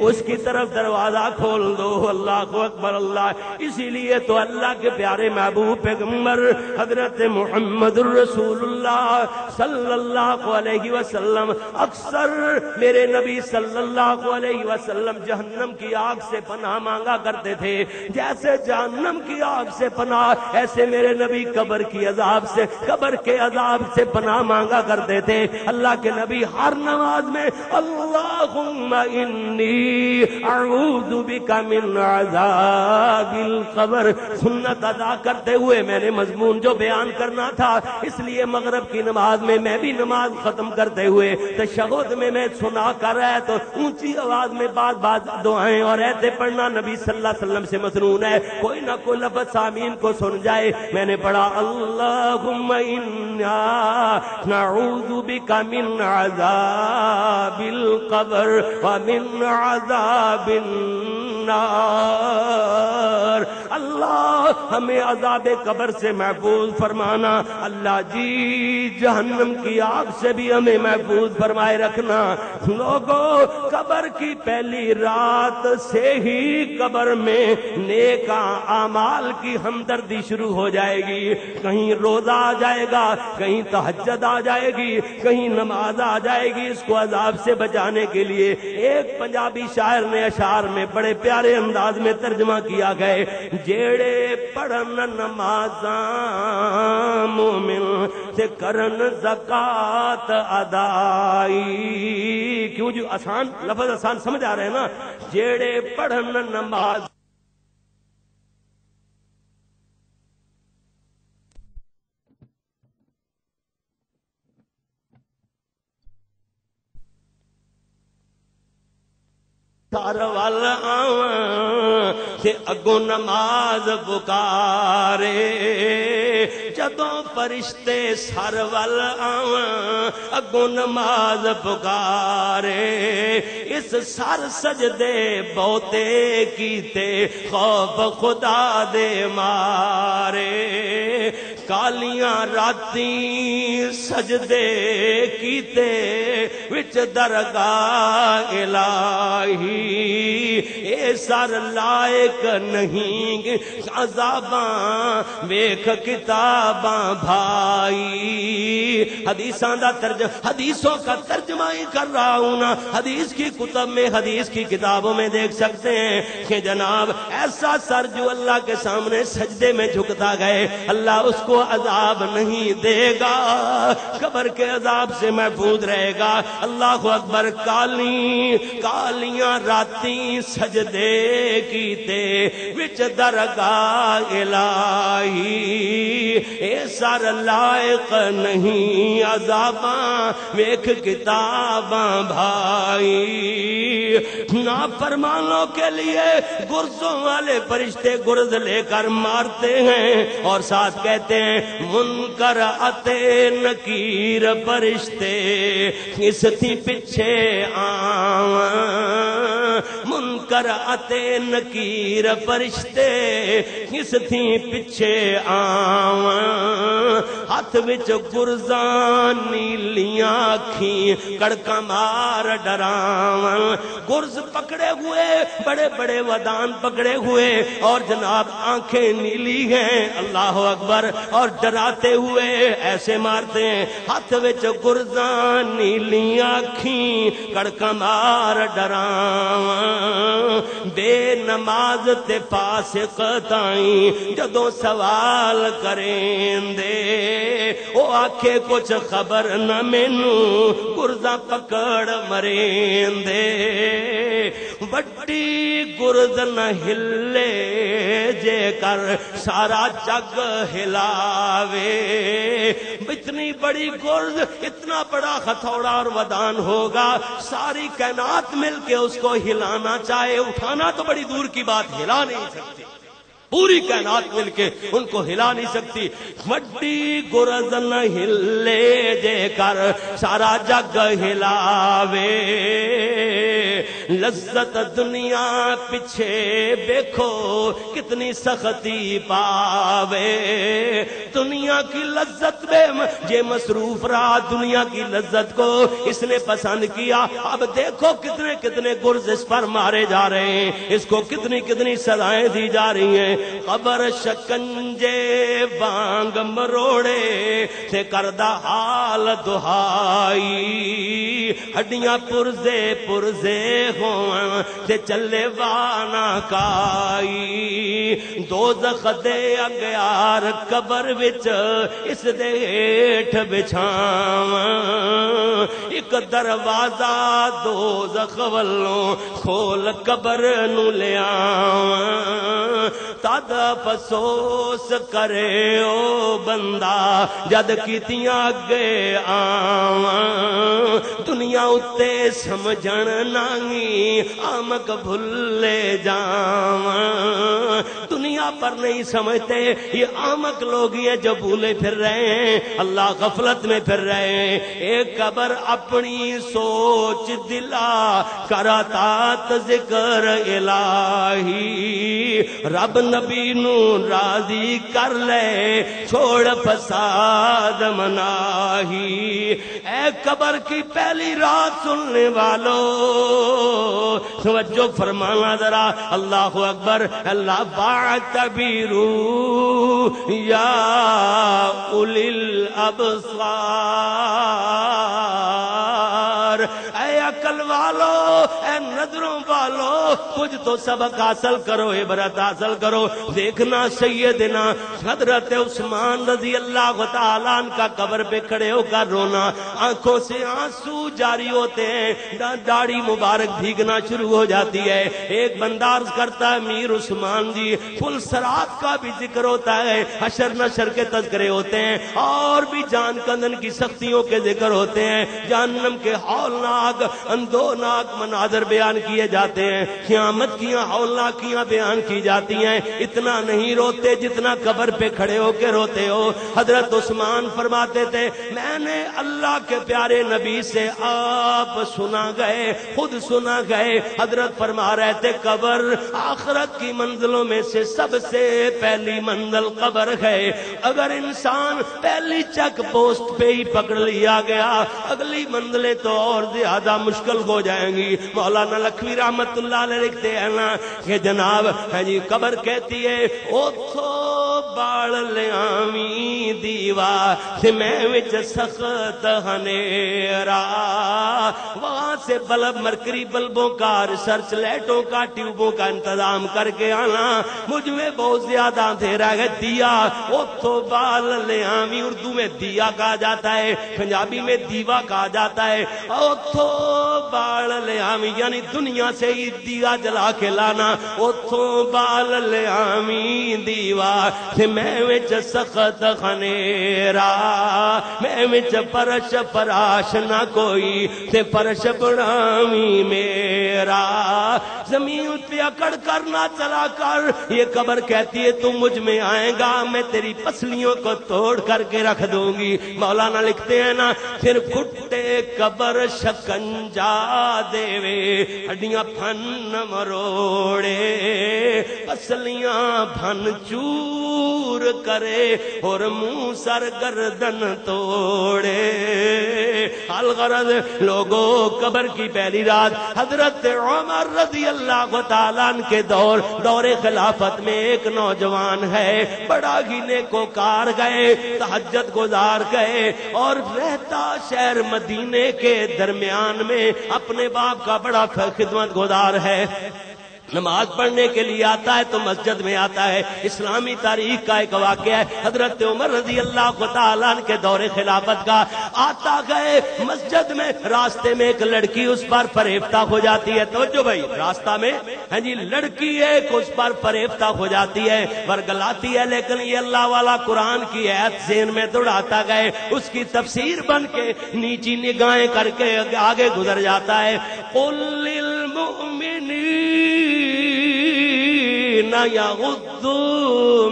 Speaker 1: اس کی طرف دروازہ کھول دو اللہ کو اکبر اللہ اسی لیے تو اللہ کے پیارے محبوب پیغمبر حضرت محمد الرسول اللہ صلی اللہ علیہ وسلم، اکثر میرے نبی صلی اللہ علیہ وسلم جہنم کی آگ سے پناہ مانگا کرتے تھے۔ جیسے جہنم کی آگ سے پناہ، ایسے میرے نبی قبر کی عذاب سے، قبر کے عذاب سے پناہ مانگا کرتے تھے۔ اللہ کے نبی ہر نماز میں، اللہم انی اعوذ بک من عذاب القبر، سنت ادا کرتے ہوئے میں نے مضمون جو بیان کرنا تھا، اس لیے مغرب کی نماز میں میں بھی نماز ختم کرتے ہوئے تشہد میں میں سنا کر رہا ہے، تو اونچی آواز میں بعض بعض دعائیں اور ایسے پڑھنا نبی صلی اللہ علیہ وسلم سے مسنون ہے۔ کوئی نہ کوئی لفظ سامین کو سن جائے۔ میں نے پڑھا، اللہم انا نعوذ بک من عذاب القبر ومن عذاب النار. اللہ ہمیں عذاب قبر سے محفوظ فرمانا۔ اللہ جی جہنم کی آگ سے بھی ہمیں محفوظ فرمائے رکھنا۔ لوگوں قبر کی پہلی رات سے ہی قبر میں نیکا اعمال کی ہمدردی شروع ہو جائے گی۔ کہیں روزہ آ جائے گا، کہیں تہجد آ جائے گی، کہیں نماز آ جائے گی۔ اس کو عذاب سے بچانے کے لیے ایک پنجابی شاعر نے اشعار میں بڑے پیارے انداز میں ترجمہ کیا گئے۔ جیڑے پڑھن نماز مومن سے کرن زکات ادائی۔ کیوں جو آسان، لفظ آسان سمجھ آ رہے ہیں نا؟ جیڑے پڑھن نماز سر وال تے اگو نماز پکارے۔ جدوں فرشتے سر وال اگو نماز پکارے۔ اس سر سجدے بہتے کیتے خوف خدا دے مارے۔ کالیاں راتی سجدے کیتے وچ درگاہ الہی اے سر لائق نہیں، عذاباں، ویکھ کتاباں بھائی۔ حدیثاں دا ترجمہ، حدیثوں کا ترجمہ ہی کر رہا ہوں نا۔ حدیث کی کتب میں، حدیث کی کتابوں میں دیکھ سکتے ہیں کہ جناب ایسا سر جو اللہ کے سامنے سجدے میں جھکتا گئے، اللہ اس کو عذاب نہیں دے گا۔ قبر کے عذاب سے محفوظ رہے گا۔ اللہ اکبر، کالی، کالیاں راتی سجدے کیتے وچ درگاہ الہی اے سر لائق نہیں عذاباں ویکھ کتاباں بھائی نا فرمانوں کے لیے گرزوں والے فرشتے گرز لے کر مارتے ہیں اور ساتھ کہتے ہیں منکر اتے نکیر فرشتے اس تھی پچھے آواں منکر اتے نکیر فرشتے اس تھی پچھے آواں؟ ہاتھ وچ گرزان نیلیاں اکھیں کڑکا مار ڈراواں۔ گرز پکڑے ہوئے، بڑے بڑے ودان پکڑے ہوئے۔ اور جناب آنکھیں نیلی ہیں، اللہ اکبر۔ اور ڈراتے ہوئے ایسے مارتے ہیں۔ ہاتھ وچ گرزان نیلیاں اکھیں کڑکا مار ڈراواں۔ بے نماز تے فاسق تائیں جدوں سوال کریں دے۔ او آکھے کچھ خبر نہ مینو، گرزا پکڑ مریں دے۔ وڈی گرد نہ ہلے، جے کر سارا جگ ہلاوے۔ اتنی بڑی گرد اتنا بڑا ہتھوڑا اور ودان ہوگا۔ ساری کائنات مل کے اس کو ہلانا چاہے۔ اٹھانا تو بڑی دور کی بات ہلا نہیں سکتی پوری کائنات مل کے ان کو ہلا نہیں سکتی۔ وڈی گرز نہ ہلے دے کر، سارا جگ ہلاوے۔ لذت دنیا پیچھے دیکھو کتنی سختی پاوے۔ دنیا کی لذت بے یہ مصروف رہا دنیا کی لذت کو اس نے پسند کیا۔ اب دیکھو کتنے کتنے گرز اس پر مارے جا رہے ہیں۔ اس کو کتنی کتنی سزائیں دی جا رہی ہیں۔ قبر شکنجے بانگ مروڑے سے کردہ حال دہائی۔ ہڈیاں پرزے پرزے ہوں تے چلے وانا کائی۔ دو دے اگیار قبر وچ اس دے ہیٹھ بچھاواں۔ ایک دروازہ دو زخولوں کھول قبر نو لے آواں۔ تد افسوس کرے او بندہ، جد کیتیاں اگے آواں۔ دنیا اتے سمجھن نانگی آمک بھلے جاواں۔ دنیا پر نہیں سمجھتے، یہ آمک لوگ یہ جو بھولے پھر رہے ہیں۔ اللہ غفلت میں پھر رہے ہیں۔ ایک قبر اپنی سوچ دلا کراتات ذکر الہی۔ رب نبی نو راضی کر لے، چھوڑ فساد مناہی۔ اے قبر کی پہلی رات سننے والو، توجہ فرمانا ذرا، اللہ اکبر، اللہ با تبیرو یا اولی الابصار۔ اے عقل والو، اے نظروں والو، کچھ تو سبق حاصل کرو، عبرت حاصل کرو۔ دیکھنا سیدنا حضرت عثمان رضی اللہ تعالیٰ کا قبر پہ کھڑے ہو کر رونا۔ آنکھوں سے آنسو جاری ہوتے ہیں داڑھی مبارک بھیگنا شروع ہو جاتی ہے۔ ایک بندار کرتا ہے میر عثمان جی فل سرات کا بھی ذکر ہوتا ہے، حشر نشر کے تذکرے ہوتے ہیں۔ اور بھی جان کندن کی سختیوں کے ذکر ہوتے ہیں۔ جہنم کے ہولناک اندوناک مناظر بیان کیے جاتے ہیں۔ قیامت کی ہولناکیاں بیان کی جاتی ہیں۔ اتنا نہیں روتے جتنا قبر پہ کھڑے ہو کے روتے ہو۔ حضرت عثمان فرماتے تھے، میں نے اللہ کے پیارے نبی سے آپ سنا گئے، خود سنا گئے۔ حضرت فرما رہے تھے، قبر آخرت کی منزلوں میں سے سب سے پہلی منزل قبر ہے۔ اگر انسان پہلی چک پوسٹ پہ ہی پکڑ لیا گیا، اگلی منزلیں تو اور زیادہ مشکل ہو جائیں گی۔ مولانا لکھوی رحمت اللہ علیہ لکھتے ہیں نا کہ جناب ہے جی قبر کہتی ہے او تھو باڑ لیامی دیوا سے میں وچ سخت ہنیرا۔ وہاں سے بلب، مرکری بلبوں کا ریسرچ لائٹوں کا ٹیوبوں کا انتظام کر کے آنا۔ مجھ میں بہت زیادہ اندھیرا ہے، دیا۔ او تو بال لیامی اردو میں دیا کہا جاتا ہے، پنجابی میں دیوا کہا جاتا ہے۔ او تو بال لیامی یعنی دنیا سے ہی دیا جلا کے لانا او تو بال لیامی دیوا سے میں وچ سخت خنیرا، میں وچ پرش پراش نہ کوئی سے پرش بڑامی میرا۔ زمین پہ اکڑ کر نہ چلا کر، یہ قبر کہتی ہے تو مجھ میں آئے گا، میں تیری پسلیوں کو توڑ کر کے رکھ دوں گی۔ مولانا لکھتے ہیں نا، پھر کھٹے قبر شکنجا دے وے ہڈیاں پھن مروڑے پسلیاں پھن چور کرے اور منہ سر گردن توڑے حال غرض لوگوں قبر کی پہلی رات حضرت عمر رضی اللہ تعالیٰ کے دور دور خلافت میں ایک نوجوان ہے بڑا گینے کو کار گئے تحجت گزار گئے اور رہتا شہر مدینے کے درمیان میں اپنے باپ کا بڑا خدمت گزار ہے۔ نماز پڑھنے کے لیے آتا ہے تو مسجد میں آتا ہے۔ اسلامی تاریخ کا ایک واقعہ ہے۔ حضرت عمر رضی اللہ تعالیٰ کے دور خلافت کا آتا گئے مسجد میں۔ راستے میں ایک لڑکی اس پر فریفتہ ہو جاتی ہے۔ تو جو بھائی، راستہ میں؟ ہاں جی لڑکی ایک اس پر فریفتہ ہو جاتی ہے، ورگلاتی ہے، لیکن یہ اللہ والا قرآن کی عید ذہن میں دوڑاتا گئے۔ اس کی تفسیر بن کے نیچی نگاہیں کر کے آگے گزر جاتا ہے۔ قل للمؤمنین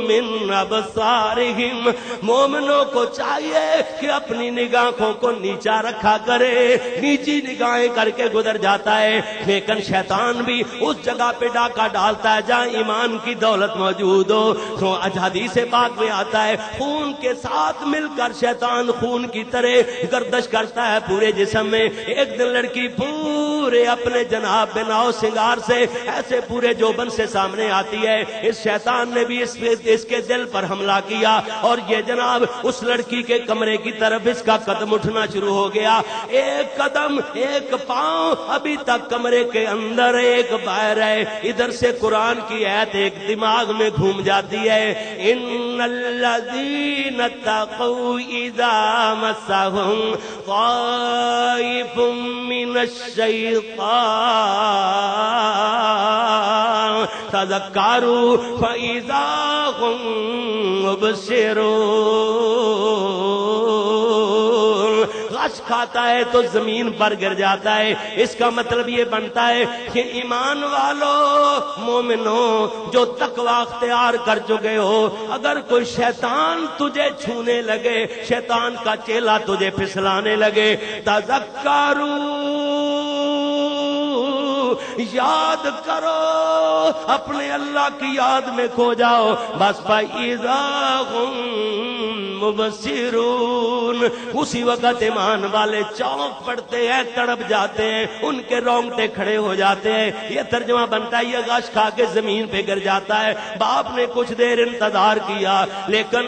Speaker 1: من ابصارهم مومنوں کو چاہیے کہ اپنی نگاہوں کو نیچا رکھا کرے، نیچی نگاہیں کر کے گزر جاتا ہے۔ لیکن شیطان بھی اس جگہ پہ ڈاکہ ڈالتا ہے جہاں ایمان کی دولت موجود ہو۔ تو اجادی سے پاک میں آتا ہے، خون کے ساتھ مل کر شیطان خون کی طرح گردش کرتا ہے پورے جسم میں۔ ایک دن لڑکی پورے اپنے جناب بناؤ سنگار سے ایسے پورے جوبن سے سامنے آتی ہے۔ اس شیطان نے بھی اس, اس کے دل پر حملہ کیا۔ اور یہ جناب اس لڑکی کے کمرے کی طرف اس کا قدم اٹھنا شروع ہو گیا۔ ایک قدم ایک پاؤں۔ ابھی تک کمرے کے اندر ایک باہر ہے۔ ادھر سے قرآن کی ایت ایک دماغ میں گھوم جاتی ہے۔ ان الذین تقوا اذا مسهم طائف من الشیطان. تذکروا فاذا هم مبصرون غش کھاتا ہے تو زمین پر گر جاتا ہے۔ اس کا مطلب یہ بنتا ہے کہ ایمان والو، مومنو، جو تقوی اختیار کر چکے ہو، اگر کوئی شیطان تجھے چھونے لگے، شیطان کا چیلا تجھے پھسلانے لگے تذکرو یاد کرو اپنے اللہ کی یاد میں کھو جاؤ۔ بس بھائی مبصرون۔ اسی وقت ایمان والے چونک پڑتے ہیں، تڑپ جاتے ہیں، ان کے رونگٹے کھڑے ہو جاتے ہیں۔ یہ ترجمہ بنتا ہے، یہ گاش کھا کے زمین پہ گر جاتا ہے۔ باپ نے کچھ دیر انتظار کیا، لیکن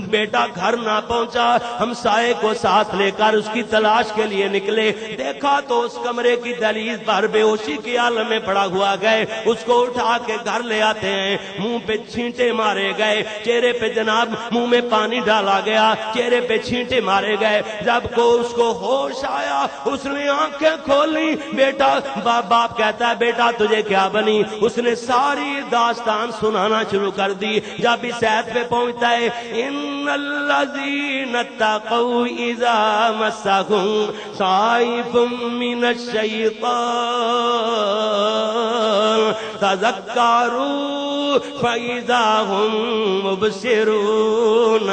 Speaker 1: بیٹا گھر نہ پہنچا۔ ہم سائے کو ساتھ لے کر اس کی تلاش کے لیے نکلے۔ دیکھا تو اس کمرے کی دلیز پر بے ہوشی کے عالم میں پڑا ہوا گئے۔ اس کو اٹھا کے گھر لے آتے ہیں۔ منہ پہ چھینٹے مارے گئے، چہرے پہ جناب منہ میں پانی ڈالا گیا، چہرے پہ چھینٹے مارے گئے۔ جب کو اس کو ہوش آیا، اس نے آنکھیں کھولی۔ بیٹا، باپ باپ کہتا ہے، بیٹا، تجھے کیا بنی؟ اس نے ساری داستان سنانا شروع کر دی۔ جب بھی صحت پہ پہنچتا ہے، ان الذین تقوا اذا مسهم صائف من الشیطان تذکروا فاذا هم مبصرون۔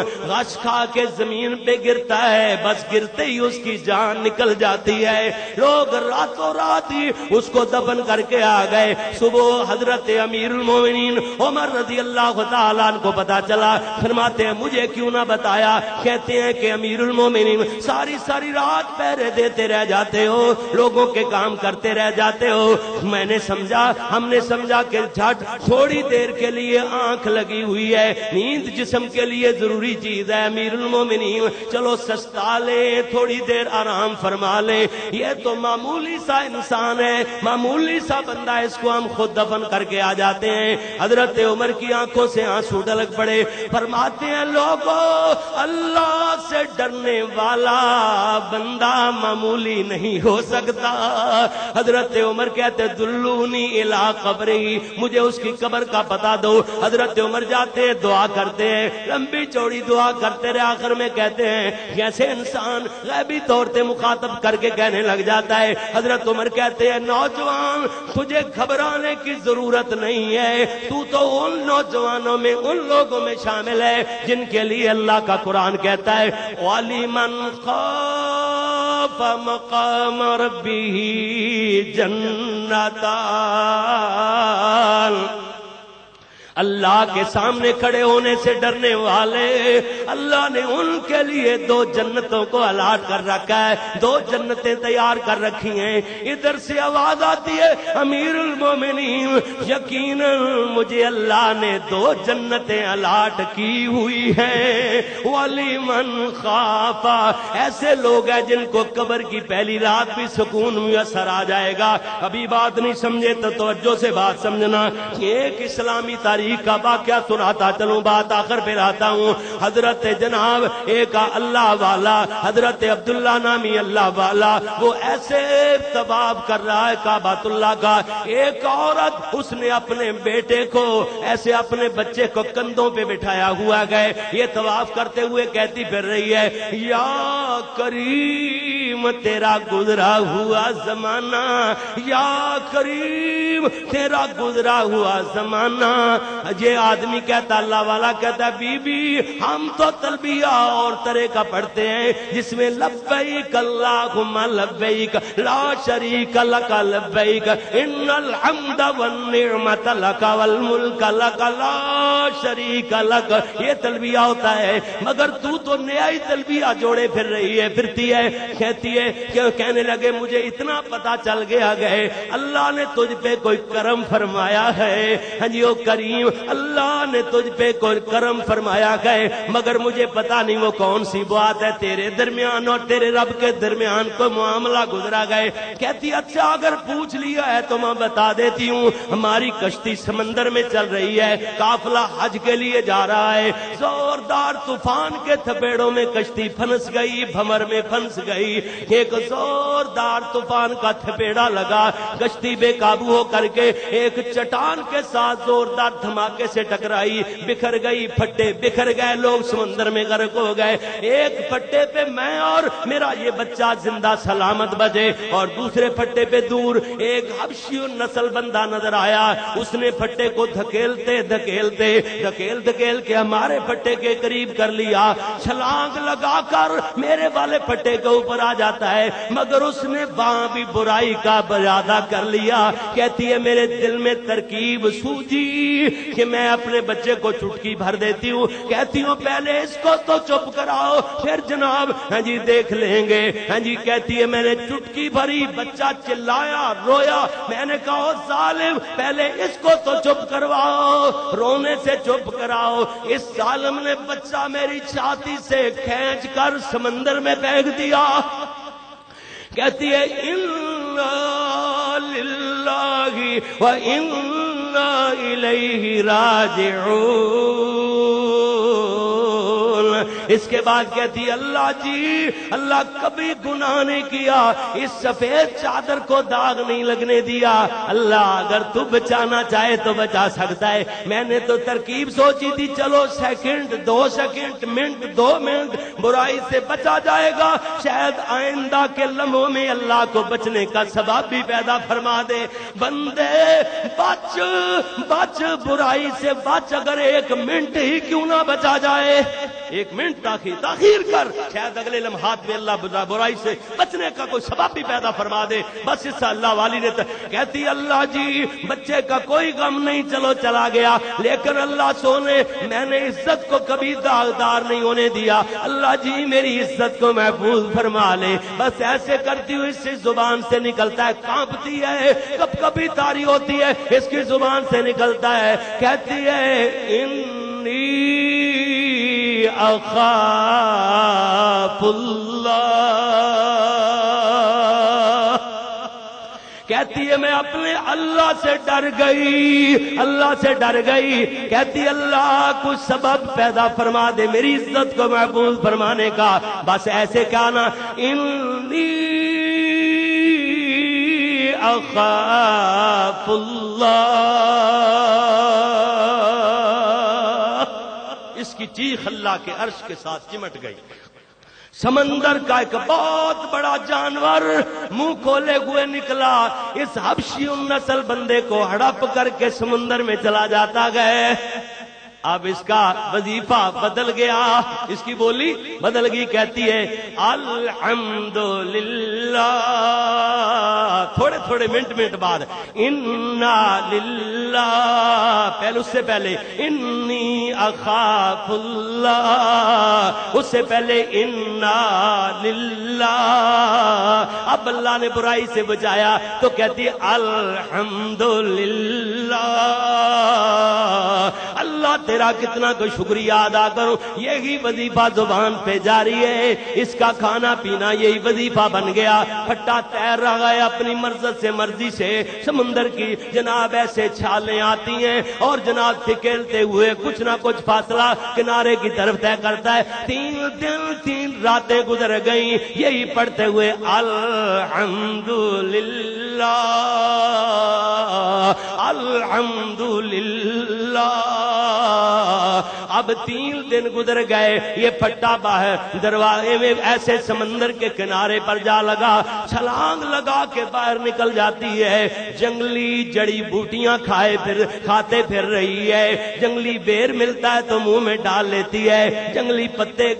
Speaker 1: غش کھا کے زمین پہ گرتا ہے، بس گرتے ہی اس کی جان نکل جاتی ہے۔ لوگ راتوں رات ہی اس کو دفن کر کے آ گئے۔ صبح حضرت امیر المومنین عمر رضی اللہ تعالیٰ کو پتا چلا، فرماتے ہیں، مجھے کیوں نہ بتایا؟ کہتے ہیں کہ امیر المومنین، ساری ساری رات پہرے دیتے رہ جاتے ہو، لوگوں کے کام کرتے رہ جاتے ہو۔ میں نے سمجھا، ہم نے سمجھا کہ جھٹ، تھوڑی دیر کے لیے آنکھ لگی ہوئی ہے۔ نیند جسم کے لیے ضروری چیز ہے۔ امیر المومنین چلو سستا لے، تھوڑی دیر آرام فرما لے۔ یہ تو معمولی سا انسان ہے، معمولی سا بندہ اس کو ہم خود دفن کر کے آ جاتے ہیں۔ حضرت عمر کی آنکھوں سے آنسو ڈلک پڑے۔ فرماتے ہیں لوگوں اللہ سے ڈرنے والا بندہ معمولی نہیں ہو سکتا۔ حضرت عمر کہتے، دلونی الا قبری، مجھے اس کی قبر کا پتا دو۔ حضرت عمر جاتے، دعا کرتے ہیں۔ لمبی چوڑی دعا کرتے رہے آخر میں کہتے ہیں جیسے انسان غیبی طور سے مخاطب کر کے کہنے لگ جاتا ہے۔ حضرت عمر کہتے ہیں، نوجوان، تجھے گھبرانے کی ضرورت نہیں ہے۔ تو تو ان نوجوانوں میں، ان لوگوں میں شامل ہے جن کے لیے اللہ کا قرآن کہتا ہے والی من خاف مقام ربی جنتان اللہ کے سامنے کھڑے ہونے سے ڈرنے والے۔ اللہ نے ان کے لیے دو جنتوں کو الاٹ کر رکھا ہے، دو جنتیں تیار کر رکھی ہیں۔ ادھر سے آواز آتی ہے، امیر المومنین، یقین مجھے اللہ نے دو جنتیں الاٹ کی ہوئی ہیں۔ والی من خافا، ایسے لوگ ہیں جن کو قبر کی پہلی رات بھی سکون میسر آ جائے گا۔ ابھی بات نہیں سمجھے تو توجہ سے بات سمجھنا۔ ایک اسلامی تاریخ تاریخ کا واقعہ سناتا، چلوں بات آخر پہ رہتا ہوں۔ حضرت جناب ایک اللہ والا، حضرت عبداللہ نامی اللہ والا، وہ ایسے طباب کر رہا ہے کعبۃ اللہ کا۔ ایک عورت اس نے اپنے بیٹے کو، ایسے اپنے بچے کو کندھوں پہ بٹھایا ہوا گئے یہ طواف کرتے ہوئے کہتی پھر رہی ہے، یا کریم، تیرا گزرا ہوا زمانہ۔ یا کریم، تیرا گزرا ہوا زمانہ۔ یہ آدمی کہتا اللہ والا کہتا بی بی ہم تو تلبیہ اور طرح کا پڑھتے ہیں، جس میں لبیک اللہم لبیک، لا شریک لک لبیک، ان الحمد والنعمت لک والملک لک، لا شریک لک۔ یہ تلبیہ ہوتا ہے، مگر تو تو نیا ہی تلبیہ جوڑے پھر رہی ہے، پھرتی ہے، کہتی ہے کہ کہنے لگے، مجھے اتنا پتا چل گیا گئے اللہ نے تجھ پہ کوئی کرم فرمایا ہے۔ ہاں جی وہ کریم نہیں اللہ نے تجھ پہ کوئی کرم فرمایا گئے مگر مجھے پتا نہیں وہ کون سی بات ہے۔ تیرے درمیان اور تیرے رب کے درمیان کو معاملہ گزرا گئے۔ کہتی اچھا اگر پوچھ لیا ہے تو میں بتا دیتی ہوں، ہماری کشتی سمندر میں چل رہی ہے قافلہ حج کے لیے جا رہا ہے۔ زوردار طوفان کے تھپیڑوں میں کشتی پھنس گئی، بھمر میں پھنس گئی۔ ایک زوردار طوفان کا تھپیڑا لگا، کشتی بے قابو ہو کر کے ایک چٹان کے ساتھ زوردار دھماکے سے ٹکرائی، بکھر گئی، پھٹے بکھر گئے، لوگ سمندر میں غرق ہو گئے۔ ایک پھٹے پہ میں اور میرا یہ بچہ زندہ سلامت بجے اور دوسرے پھٹے پہ دور ایک حبشی نسل بندہ نظر آیا۔ اس نے پھٹے کو دھکیلتے دھکیلتے، دھکیل دھکیل کے ہمارے پھٹے کے قریب کر لیا۔ چھلانگ لگا کر میرے والے پھٹے کے اوپر آ جاتا ہے، مگر اس نے وہاں بھی برائی کا برادہ کر لیا۔ کہتی ہے، میرے دل میں ترکیب سوجی۔ کہ میں اپنے بچے کو چٹکی بھر دیتی ہوں، کہتی ہوں، پہلے اس کو تو چپ کراؤ، پھر جناب ہاں جی دیکھ لیں گے۔ ہاں جی کہتی ہے، میں نے چٹکی بھری، بچہ چلایا، رویا۔ میں نے کہا ظالم، پہلے اس کو تو چپ کرواؤ، رونے سے چپ کراؤ۔ اس ظالم نے بچہ میری چھاتی سے کھینچ کر سمندر میں پھینک دیا۔ کہتی ہے إليه راجعون. اس کے بعد کہتی اللہ جی اللہ کبھی گناہ نہیں کیا، اس سفید چادر کو داغ نہیں لگنے دیا، اللہ اگر تو بچانا چاہے تو بچا سکتا ہے، میں نے تو ترکیب سوچی تھی، چلو سیکنڈ دو سیکنڈ منٹ دو منٹ برائی سے بچا جائے گا، شاید آئندہ کے لمحوں میں اللہ کو بچنے کا سبب بھی پیدا فرما دے، بندے، بچ بچ، برائی سے بچ، اگر ایک منٹ ہی کیوں نہ بچا جائے، ایک منٹ تاخیر تاخیر کر۔ شاید اگلے لمحات میں اللہ برائی سے بچنے کا کوئی سبب بھی پیدا فرما دے۔ بس اس اللہ والی نے کہتی، اللہ جی بچے کا کوئی غم نہیں، چلو چلا گیا۔ لیکن اللہ سونے، میں نے عزت کو کبھی داغدار نہیں ہونے دیا۔ اللہ جی میری عزت کو محفوظ فرما لے۔ بس ایسے کرتی ہوں اس سے زبان سے نکلتا ہے، کانپتی ہے۔ کب کبھی تاری ہوتی ہے، اس کی زبان سے نکلتا ہے۔ کہتی ہے انی اخاف اللہ کہتی ہے، میں اپنے اللہ سے ڈر گئی، اللہ سے ڈر گئی۔ کہتی اللہ کچھ سبب پیدا فرما دے، میری عزت کو محفوظ فرمانے کا۔ بس ایسے کیا نا، انی اخاف اللہ۔ کی چیخ اللہ کے عرش کے ساتھ چمٹ گئی۔ سمندر کا ایک بہت بڑا جانور منہ کھولے ہوئے نکلا۔ اس حبشی نسل بندے کو ہڑپ کر کے سمندر میں چلا جاتا گئے۔ اب اس کا وظیفہ بدل گیا۔ اس کی بولی بدل گئی، کہتی ہے الحمد للہ تھوڑے تھوڑے منٹ منٹ بعد، انا للہ پہلے، اس سے پہلے، انی اخاف اللہ اس سے پہلے، انا للہ اب اللہ نے برائی سے بچایا تو کہتی الحمد للہ اللہ تیرا کتنا کو شکریہ ادا کروں؟ یہی وظیفہ زبان پہ جاری ہے۔ اس کا کھانا پینا یہی وظیفہ بن گیا۔ پھٹا تیر رہا ہے اپنی مرضت سے مرضی سے۔ سمندر کی جناب ایسے چھالیں آتی ہیں اور جناب کھیلتے ہوئے کچھ نہ کچھ فاصلہ کنارے کی طرف طے کرتا ہے۔ تین دن تین راتیں گزر گئیں۔ یہی پڑھتے ہوئے الحمد للہ الحمد للہ اب تین دن گزر گئے، یہ پٹا باہر دروازے میں ایسے سمندر کے کنارے پر جا لگا، چھلانگ لگا کے باہر نکل جاتی ہے۔ جنگلی جڑی بوٹیاں کھائے پھر کھاتے پھر رہی ہے۔ جنگلی بیر ملتا ہے تو منہ میں ڈال لیتی ہے۔ جنگلی پتے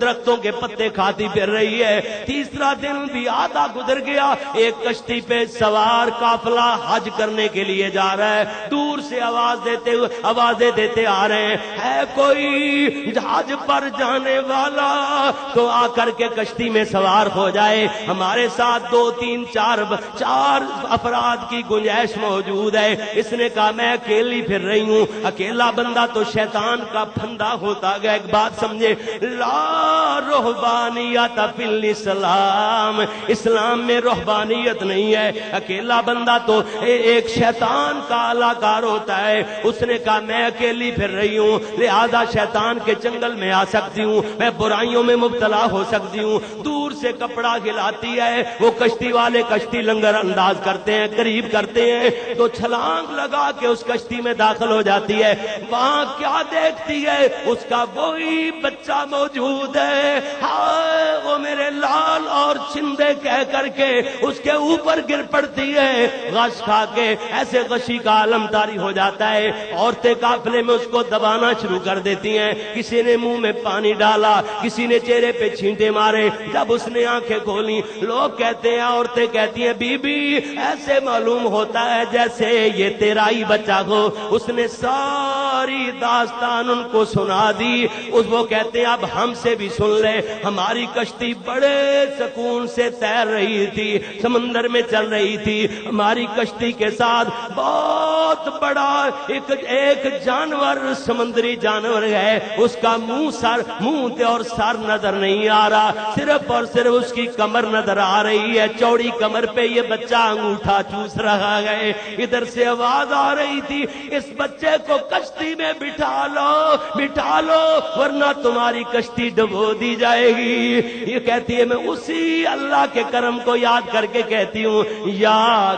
Speaker 1: درختوں کے پتے کھاتی پھر رہی ہے۔ تیسرا دن بھی آدھا گزر گیا۔ ایک کشتی پہ سوار کافلا حج کرنے کے لیے جا رہا ہے۔ دور سے آواز دیتے ہوئے آوازیں دیتے آ رہے ہیں ہے کوئی جہاز پر جانے والا؟ تو آ کر کے کشتی میں سوار ہو جائے۔ ہمارے ساتھ دو، تین، چار چار افراد کی گنجائش موجود ہے۔ اس نے کہا، میں اکیلی پھر رہی ہوں۔ اکیلا بندہ تو شیطان کا پھندا ہوتا گیا۔ ایک بات سمجھے۔ لا روحبانیت فل اسلام اسلام میں روحبانیت نہیں ہے۔ اکیلا بندہ تو ایک شیطان کا کلاکار ہوتا ہے۔ اس نے کہا، میں اکیلی پھر رہی ہوں۔ لہذا شیطان کے جنگل میں آ سکتی ہوں۔ میں برائیوں میں مبتلا ہو سکتی ہوں۔ دور سے کپڑا کھلاتی ہے۔ وہ کشتی والے کشتی لنگر انداز کرتے ہیں، قریب کرتے ہیں۔ تو چھلانگ لگا کے اس کشتی میں داخل ہو جاتی ہے۔ وہاں کیا دیکھتی ہے؟ اس کا وہی بچہ موجود ہے۔ ہائے، وہ میرے لال اور چندے کہہ کر کے اس کے اوپر گر پڑتی ہے۔ غش کھا کے ایسے غشی کا عالم تاری ہو جاتا ہے۔ عورتیں قافلے میں اس کو دبانا شروع کر دیتی ہیں۔ کسی نے منہ میں پانی ڈالا، کسی نے چہرے پہ چھینٹے مارے۔ جب اس نے آنکھیں کھولی، لوگ کہتے ہیں، عورتیں کہتی ہیں بی بی ایسے معلوم ہوتا ہے جیسے یہ تیرا ہی بچہ ہو۔ اس نے ساری داستان ان کو سنا دی۔ اس وہ کہتے ہیں، اب ہم سے بھی سن لے۔ ہماری کشتی بڑے سکون سے تیر رہی تھی، سمندر میں چل رہی تھی۔ ہماری کشتی کے ساتھ بہت بڑا ایک ایک جانور سمندری جانور ہے، اس کا منہ سر، منہ اور سر نظر نہیں آ رہا۔ صرف اور صرف اس کی کمر نظر آ رہی ہے۔ چوڑی کمر پہ یہ بچہ انگوٹھا چوس رہا ہے۔ ادھر سے آواز آ رہی تھی، اس بچے کو کشتی میں بٹھا لو بٹھا لو، ورنہ تمہاری کشتی ڈبو دی جائے گی۔ یہ کہتی ہے، میں اسی اللہ کے کرم کو یاد کر کے کہتی ہوں، یا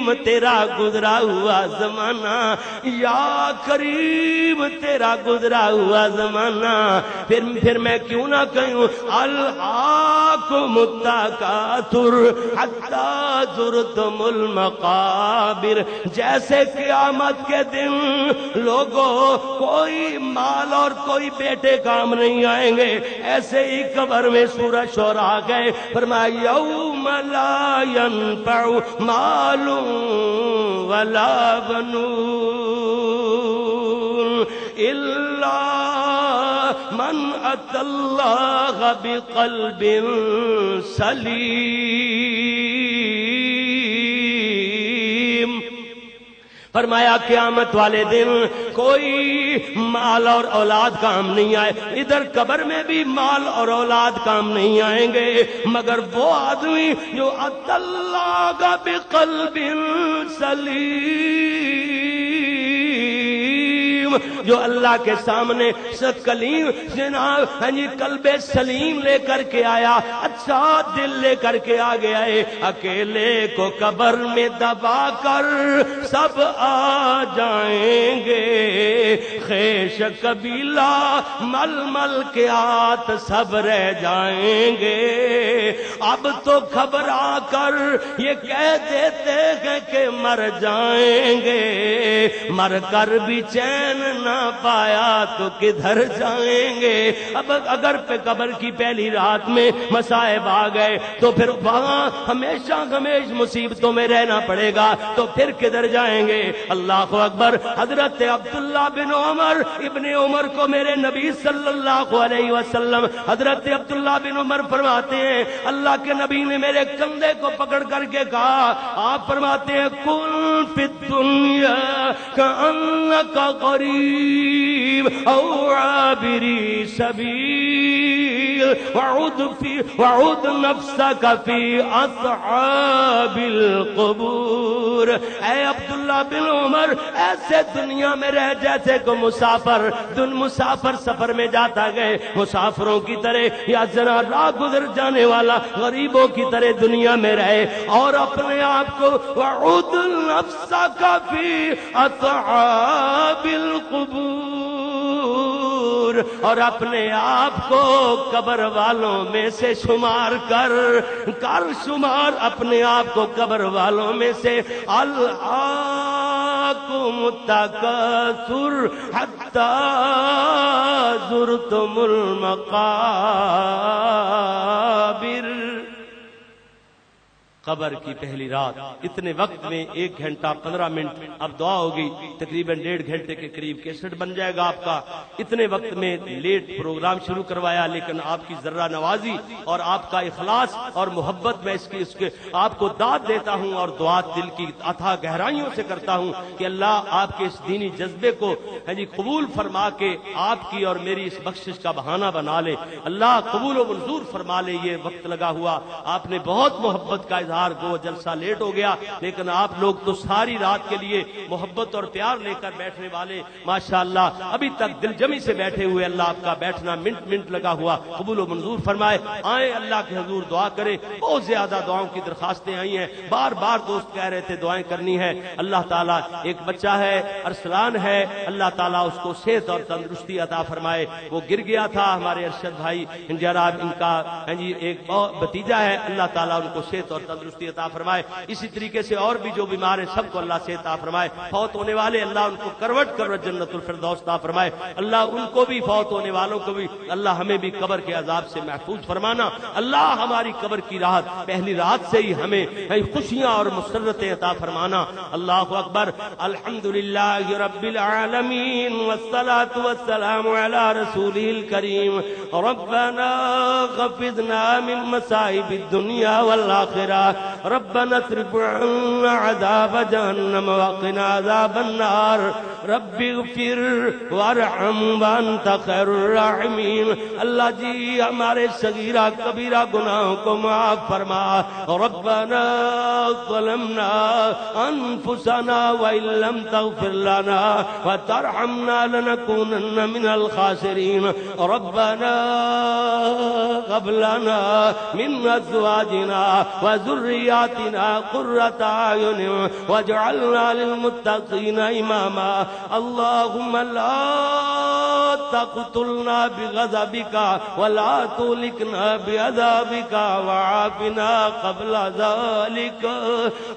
Speaker 1: کریم تیرا گزرا ہوا زمانہ، یا کریم تیرا گزرا ہوا زمانہ۔ پھر پھر میں کیوں نہ کہوں، الحاق المقابر جیسے قیامت کے دن لوگوں، کوئی مال اور کوئی بیٹے کام نہیں آئیں گے۔ ایسے ہی قبر میں سورج شور آ گئے۔ فرمایا، یوم لا ينفع مال ولا بنون إلا من أتى الله بقلب سلیم فرمایا، قیامت والے دن کوئی مال اور اولاد کام نہیں آئے، ادھر قبر میں بھی مال اور اولاد کام نہیں آئیں گے، مگر وہ آدمی جو اللہ کا بقلب سلیم جو اللہ کے سامنے کلیم جناب ہاں جی کلب سلیم لے کر کے آیا اچھا دل لے کر کے آ گیا ہے اکیلے کو قبر میں دبا کر سب آ جائیں گے۔ خیش قبیلہ مل مل کے آت سب رہ جائیں گے۔ اب تو خبر آ کر یہ کہہ دیتے ہیں کہ مر جائیں گے۔ مر کر بھی چین نہ پایا تو کدھر جائیں گے؟ اب اگر پہ قبر کی پہلی رات میں مسائب آ گئے، تو پھر وہاں ہمیشہ ہمیش مصیبتوں میں رہنا پڑے گا، تو پھر کدھر جائیں گے؟ اللہ اکبر، حضرت عبداللہ بن عمر، ابن عمر کو میرے نبی صلی اللہ علیہ وسلم، حضرت عبداللہ بن عمر فرماتے ہیں، اللہ کے نبی نے میرے کندھے کو پکڑ کر کے کہا، آپ فرماتے ہیں کل فی دنیا کا قریب۔ او عابری سبیل وعود فی وعود نفسک فی اصحاب القبور. اے عبداللہ بن عمر، ایسے دنیا میں رہ جیسے کو مسافر، دن مسافر سفر میں جاتا گئے، مسافروں کی طرح یا ذرا راہ گزر جانے والا، غریبوں کی طرح دنیا میں رہے اور اپنے آپ کو وعود نفسک فی اصحاب القبور. اور اپنے آپ کو قبر والوں میں سے شمار کر کر شمار اپنے آپ کو قبر والوں میں سے۔ اللہ کو متکسر حتی زرتم المقابر۔ قبر کی پہلی رات۔ اتنے وقت میں ایک گھنٹہ پندرہ منٹ۔ اب دعا ہوگی، تقریباً ڈیڑھ گھنٹے کے قریب کیسٹ بن جائے گا آپ کا۔ اتنے وقت میں لیٹ پروگرام شروع کروایا، لیکن آپ کی ذرہ نوازی اور آپ کا اخلاص اور محبت، میں اس کی، اس کے، آپ کو داد دیتا ہوں اور دعا دل کی اتھا گہرائیوں سے کرتا ہوں کہ اللہ آپ کے اس دینی جذبے کو ہاں جی قبول فرما کے آپ کی اور میری اس بخشش کا بہانہ بنا لے۔ اللہ قبول و منظور فرما لے، یہ وقت لگا ہوا۔ آپ نے بہت محبت کا اظہار کو جلسہ لیٹ ہو گیا، لیکن آپ لوگ تو ساری رات کے لیے محبت اور پیار لے کر بیٹھنے والے ماشاء اللہ ابھی تک دل جمی سے بیٹھے ہوئے اللہ آپ کا بیٹھنا منٹ منٹ لگا ہوا، قبول و منظور فرمائے آئے اللہ کے حضور دعا کرے بہت زیادہ دعاؤں کی درخواستیں آئی ہیں، بار بار دوست کہہ رہے تھے دعائیں کرنی ہے اللہ تعالیٰ ایک بچہ ہے، ارسلان ہے، اللہ تعالیٰ اس کو صحت اور تندرستی عطا فرمائے، وہ گر گیا تھا ہمارے ارشد بھائی جناب ان کا ہاں جی، ایک بتیجا ہے، اللہ تعالیٰ ان کو صحت اور تندرستی تندرستی عطا فرمائے۔ اسی طریقے سے اور بھی جو بیمار ہیں، سب کو اللہ سے عطا فرمائے۔ فوت ہونے والے اللہ ان کو کروٹ کروٹ جنت الفردوس عطا فرمائے۔ اللہ ان کو بھی، فوت ہونے والوں کو بھی۔ اللہ ہمیں بھی قبر کے عذاب سے محفوظ فرمانا۔ اللہ ہماری قبر کی راحت، پہلی رات سے ہی ہمیں خوشیاں اور مسرتیں عطا فرمانا۔ اللہ اکبر۔ الحمد للہ رب العالمین والصلاة والسلام على رسوله الكريم ربنا غفظنا من مسائب الدنيا ربنا اصرف عنا عذاب جهنم وقنا عذاب النار. رب اغفر وارحم وانت خیر الراحمین اللہ جی ہمارے صغیرہ کبیرہ گناہوں کو معاف فرما. ربنا ظلمنا انفسنا وان لم تغفر لنا وترحمنا لنكونن من الخاسرين ربنا قبلنا من ازواجنا وذرياتنا قرة اعين واجعلنا للمتقين اماما. اللهم لا تقتلنا بغضبك ولا تهلكنا بعذابك وعافنا قبل ذلك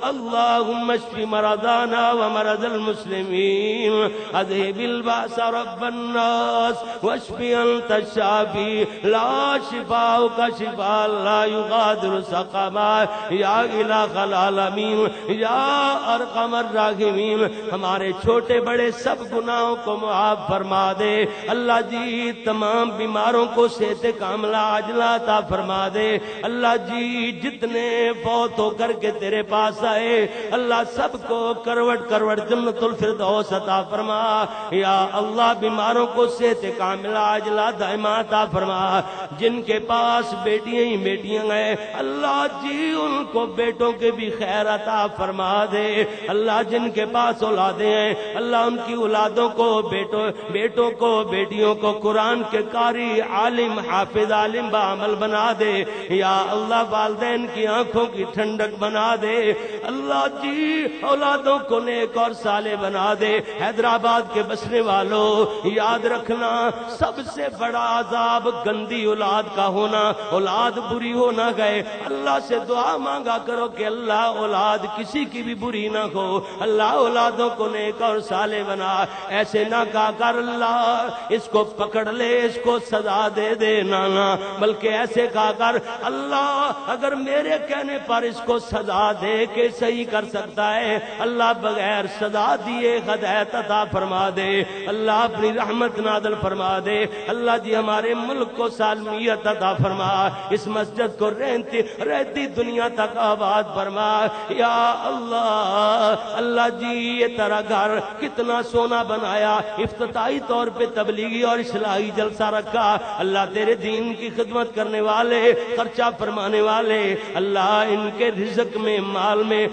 Speaker 1: اللهم اشف مرضانا ومرض المسلمين اذهب الباس رب الناس واشف انت الشافي لا شفاءك شفاء لا يغادر سقما. یا الہ العالمین، یا ارقم الراحمین ہمارے چھوٹے بڑے سب گناہوں کو معاف فرما دے۔ اللہ جی تمام بیماروں کو صحت کاملہ عجلہ عطا فرما دے۔ اللہ جی جتنے فوت ہو کر کے تیرے پاس آئے، اللہ سب کو کروٹ کروٹ جنت الفردوس عطا فرما۔ یا اللہ، بیماروں کو صحت کاملہ عجلہ دائمہ عطا فرما۔ جن کے پاس بیٹیاں ہی بیٹیاں ہیں، اللہ جی ان کو بیٹوں کے بھی خیر عطا فرما دے۔ اللہ جن کے پاس اولادیں ہیں، اللہ ان کی اولادوں کو، بیٹوں بیٹوں کو، بیٹیوں کو قرآن کے قاری، عالم، حافظ، عالم بعمل بنا دے۔ یا اللہ والدین کی آنکھوں کی ٹھنڈک بنا دے۔ اللہ جی اولادوں کو نیک اور سالے بنا دے۔ حیدرآباد کے بسنے والوں، یاد رکھنا، سب سے بڑا عذاب گندی اولاد کا ہونا، اولاد بری ہو نہ گئے۔ اللہ سے دعا مانگا کرو کہ اللہ اولاد کسی کی بھی بری نہ ہو۔ اللہ اولادوں کو نیک اور سالے بنا۔ ایسے نہ کہا کر اللہ، اس کو پکڑ لے، اس کو سزا دے دے نانا۔ بلکہ ایسے کہا کر اللہ، اگر میرے کہنے پر اس کو سزا دے کے صحیح کر سکتا ہے، اللہ بغیر سزا دیے ہدایت عطا فرما دے۔ اللہ اپنی رحمت نادل فرما دے۔ اللہ جی ہمارے ملک کو سالمیت عطا فرما۔ اس مسجد کو رہتی رہتی دنیا تک آباد فرما، یا اللہ اللہ جی یہ ترا گھر کتنا سونا بنایا، افتتاحی طور پہ تبلیغی اور اصلاحی جلسہ رکھا۔ اللہ تیرے دین کی خدمت کرنے والے، خرچہ فرمانے والے، اللہ ان کے رزق میں، مال میں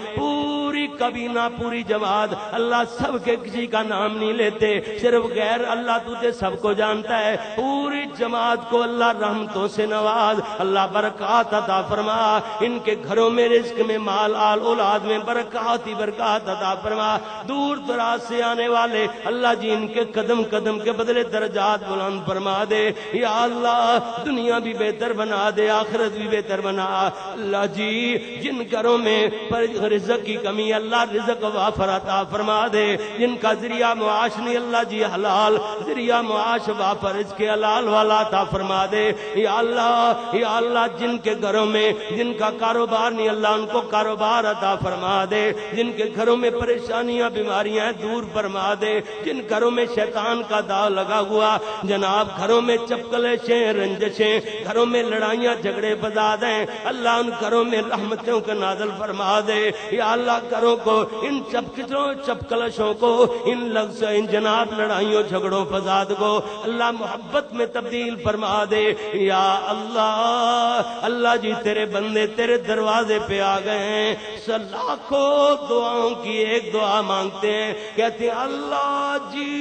Speaker 1: پوری کبھی نہ پوری جماعت اللہ سب کے کسی کا نام نہیں لیتے۔ صرف غیر اللہ تجھے سب کو جانتا ہے۔ پوری جماعت کو اللہ رحمتوں سے نواز۔ اللہ برکات عطا فرما۔ ان کے گھروں میں رزق میں مال، آل، اولاد میں برکات ہی برکات عطا فرما۔ دور دراز سے آنے والے اللہ جی ان کے قدم قدم کے بدلے درجات بلند فرما دے۔ یا اللہ، دنیا بھی بہتر بنا دے، آخرت بھی بہتر بنا۔ اللہ جی جن گھروں میں رزق کی کمی کمی اللہ رزق وافر عطا فرما دے۔ جن کا ذریعہ معاش نہیں، اللہ جی حلال۔ ذریعہ معاش وافر اس کے حلال والا عطا فرما دے۔ یا اللہ یا اللہ، جن کے گھروں میں جن کا کاروبار نہیں، اللہ ان کو کاروبار عطا فرما دے۔ جن کے گھروں میں پریشانیاں، بیماریاں دور فرما دے۔ جن گھروں میں شیطان کا داؤ لگا ہوا، جناب، گھروں میں چپکلشیں رنجشیں، گھروں میں لڑائیاں، جھگڑے بزاد ہیں اللہ ان گھروں میں رحمتوں کا نازل فرما دے۔ یا اللہ گھروں دروں کو، ان چپ کچروں چپ کلشوں کو، ان لفظ ان جناب لڑائیوں، جھگڑوں، فساد کو۔ اللہ محبت میں تبدیل فرما دے۔ یا اللہ اللہ جی تیرے بندے، تیرے دروازے پہ آ گئے ہیں۔ لاکھوں دعاؤں کی ایک دعا مانگتے ہیں۔ کہتے ہیں، اللہ جی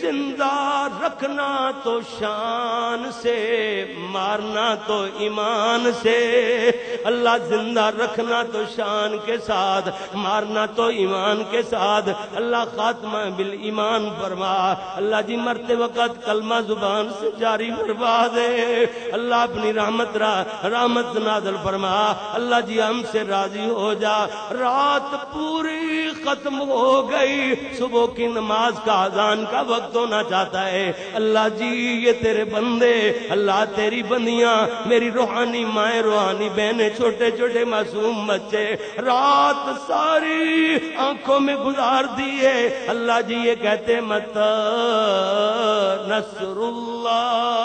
Speaker 1: زندہ رکھنا تو شان سے، مارنا تو ایمان سے۔ اللہ زندہ رکھنا تو شان کے ساتھ، مارنا تو ایمان کے ساتھ۔ اللہ خاتمہ بال ایمان فرما۔ اللہ جی مرتے وقت کلمہ زبان سے جاری فرما دے۔ اللہ اپنی رحمت را رحمت نازل فرما۔ اللہ جی ہم سے راضی ہو جا۔ رات پوری ختم ہو گئی۔ صبح کی نماز کا اذان کا وقت ہونا چاہتا ہے۔ اللہ جی یہ تیرے بندے، اللہ تیری بندیاں، میری روحانی مائیں، روحانی بہنیں، چھوٹے چھوٹے معصوم بچے۔ رات ساری آنکھوں میں گزار دیے۔ اللہ جی یہ کہتے مت نصر اللہ۔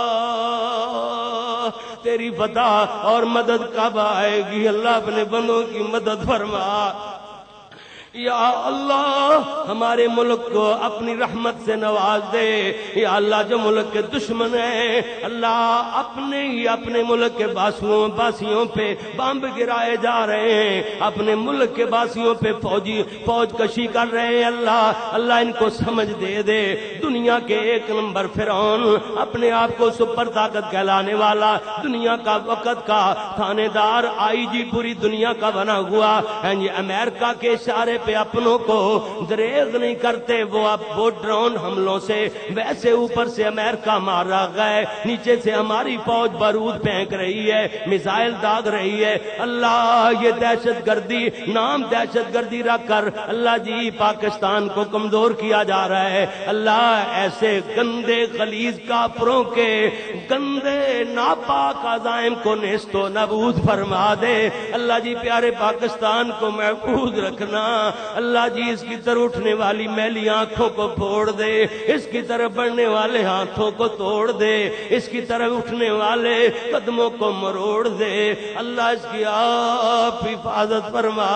Speaker 1: تیری فتح اور مدد کب آئے گی؟ اللہ اپنے بندوں کی مدد فرما۔ یا اللہ ہمارے ملک کو اپنی رحمت سے نواز دے۔ یا اللہ جو ملک کے دشمن ہیں، اللہ اپنے ہی اپنے ملک کے باسیوں باسیوں پہ بمب گرائے جا رہے ہیں۔ اپنے ملک کے باسیوں پہ فوجی، فوج کشی کر رہے ہیں۔ اللہ اللہ ان کو سمجھ دے دے۔ دنیا کے ایک نمبر فرعون اپنے آپ کو سپر طاقت کہلانے والا۔ دنیا کا وقت کا تھانے دار آئی جی پوری دنیا کا بنا ہوا۔ ہاں جی، امریکہ کے اشارے پہ اپنوں کو دریغ نہیں کرتے، وہ اب وہ ڈرون حملوں سے ویسے اوپر سے امریکہ مارا گئے، نیچے سے ہماری فوج بارود پھینک رہی ہے، میزائل داغ رہی ہے۔ اللہ، یہ دہشت گردی، نام دہشت گردی رکھ کر اللہ جی پاکستان کو کمزور کیا جا رہا ہے۔ اللہ، ایسے گندے خلیج کافروں کے گندے ناپاک عزائم کو نیست و نبود فرما دے۔ اللہ جی پیارے پاکستان کو محفوظ رکھنا۔ اللہ جی اس کی طرح اٹھنے والی میلی آنکھوں کو پھوڑ دے، اس کی طرح بڑھنے والے ہاتھوں کو توڑ دے، اس کی طرح اٹھنے والے قدموں کو مروڑ دے۔ اللہ اس کی آپ حفاظت فرما،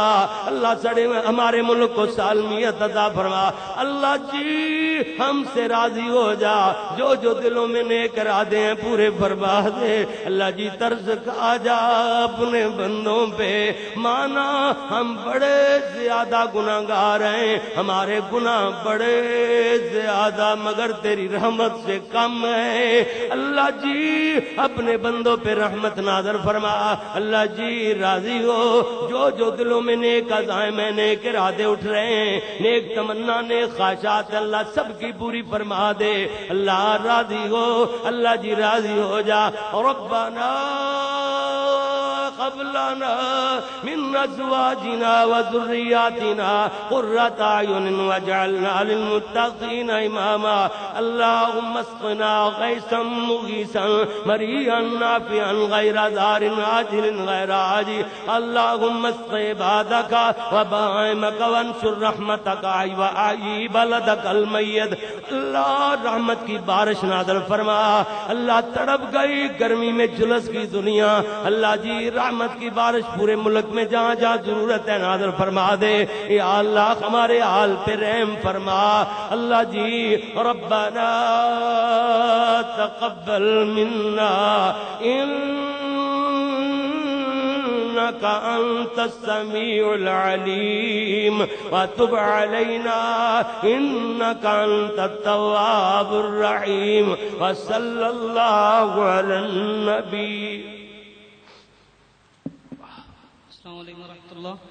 Speaker 1: اللہ سڑے ہمارے ملک کو سالمیت عطا فرما۔ اللہ جی ہم سے راضی ہو جا، جو جو دلوں میں نیک ارادے ہیں پورے فرما دے اللہ جی طرز کھا جا اپنے بندوں پہ، مانا ہم بڑے زیادہ گناہگار ہیں، ہمارے گناہ بڑے زیادہ، مگر تیری رحمت سے کم ہے اللہ جی اپنے بندوں پہ رحمت نازل فرما۔ اللہ جی راضی ہو۔ جو جو دلوں میں نیک ازائیں میں نیک ارادے اٹھ رہے ہیں، نیک تمنا، نیک خواہشات اللہ سب کی پوری فرما دے۔ اللہ راضی ہو، اللہ جی راضی ہو جا۔ ربنا قبلنا من ازواجنا وذرياتنا قرة اعين واجعلنا للمتقين اماما اللهم اسقنا غيثا مغيثا مريا نافعا غير دار عاجل غير عاجل اللهم اسق عبادك وبائمك وانشر رحمتك واعي بلدك الميت. اللہ رحمت کی بارش نازل فرما. اللہ تڑپ گئی، گرمی میں جلس کی دنیا. اللہ جی رحمت کی بارش پورے ملک میں جہاں جہاں ضرورت ہے، نازل فرما دے۔ یا اللہ، ہمارے حال پہ رحم فرما۔ اللہ جی ربنا تقبل منا۔ انك انت السميع العليم وتب علينا انك انت التواب الرحيم وصلى الله على النبي
Speaker 2: الله.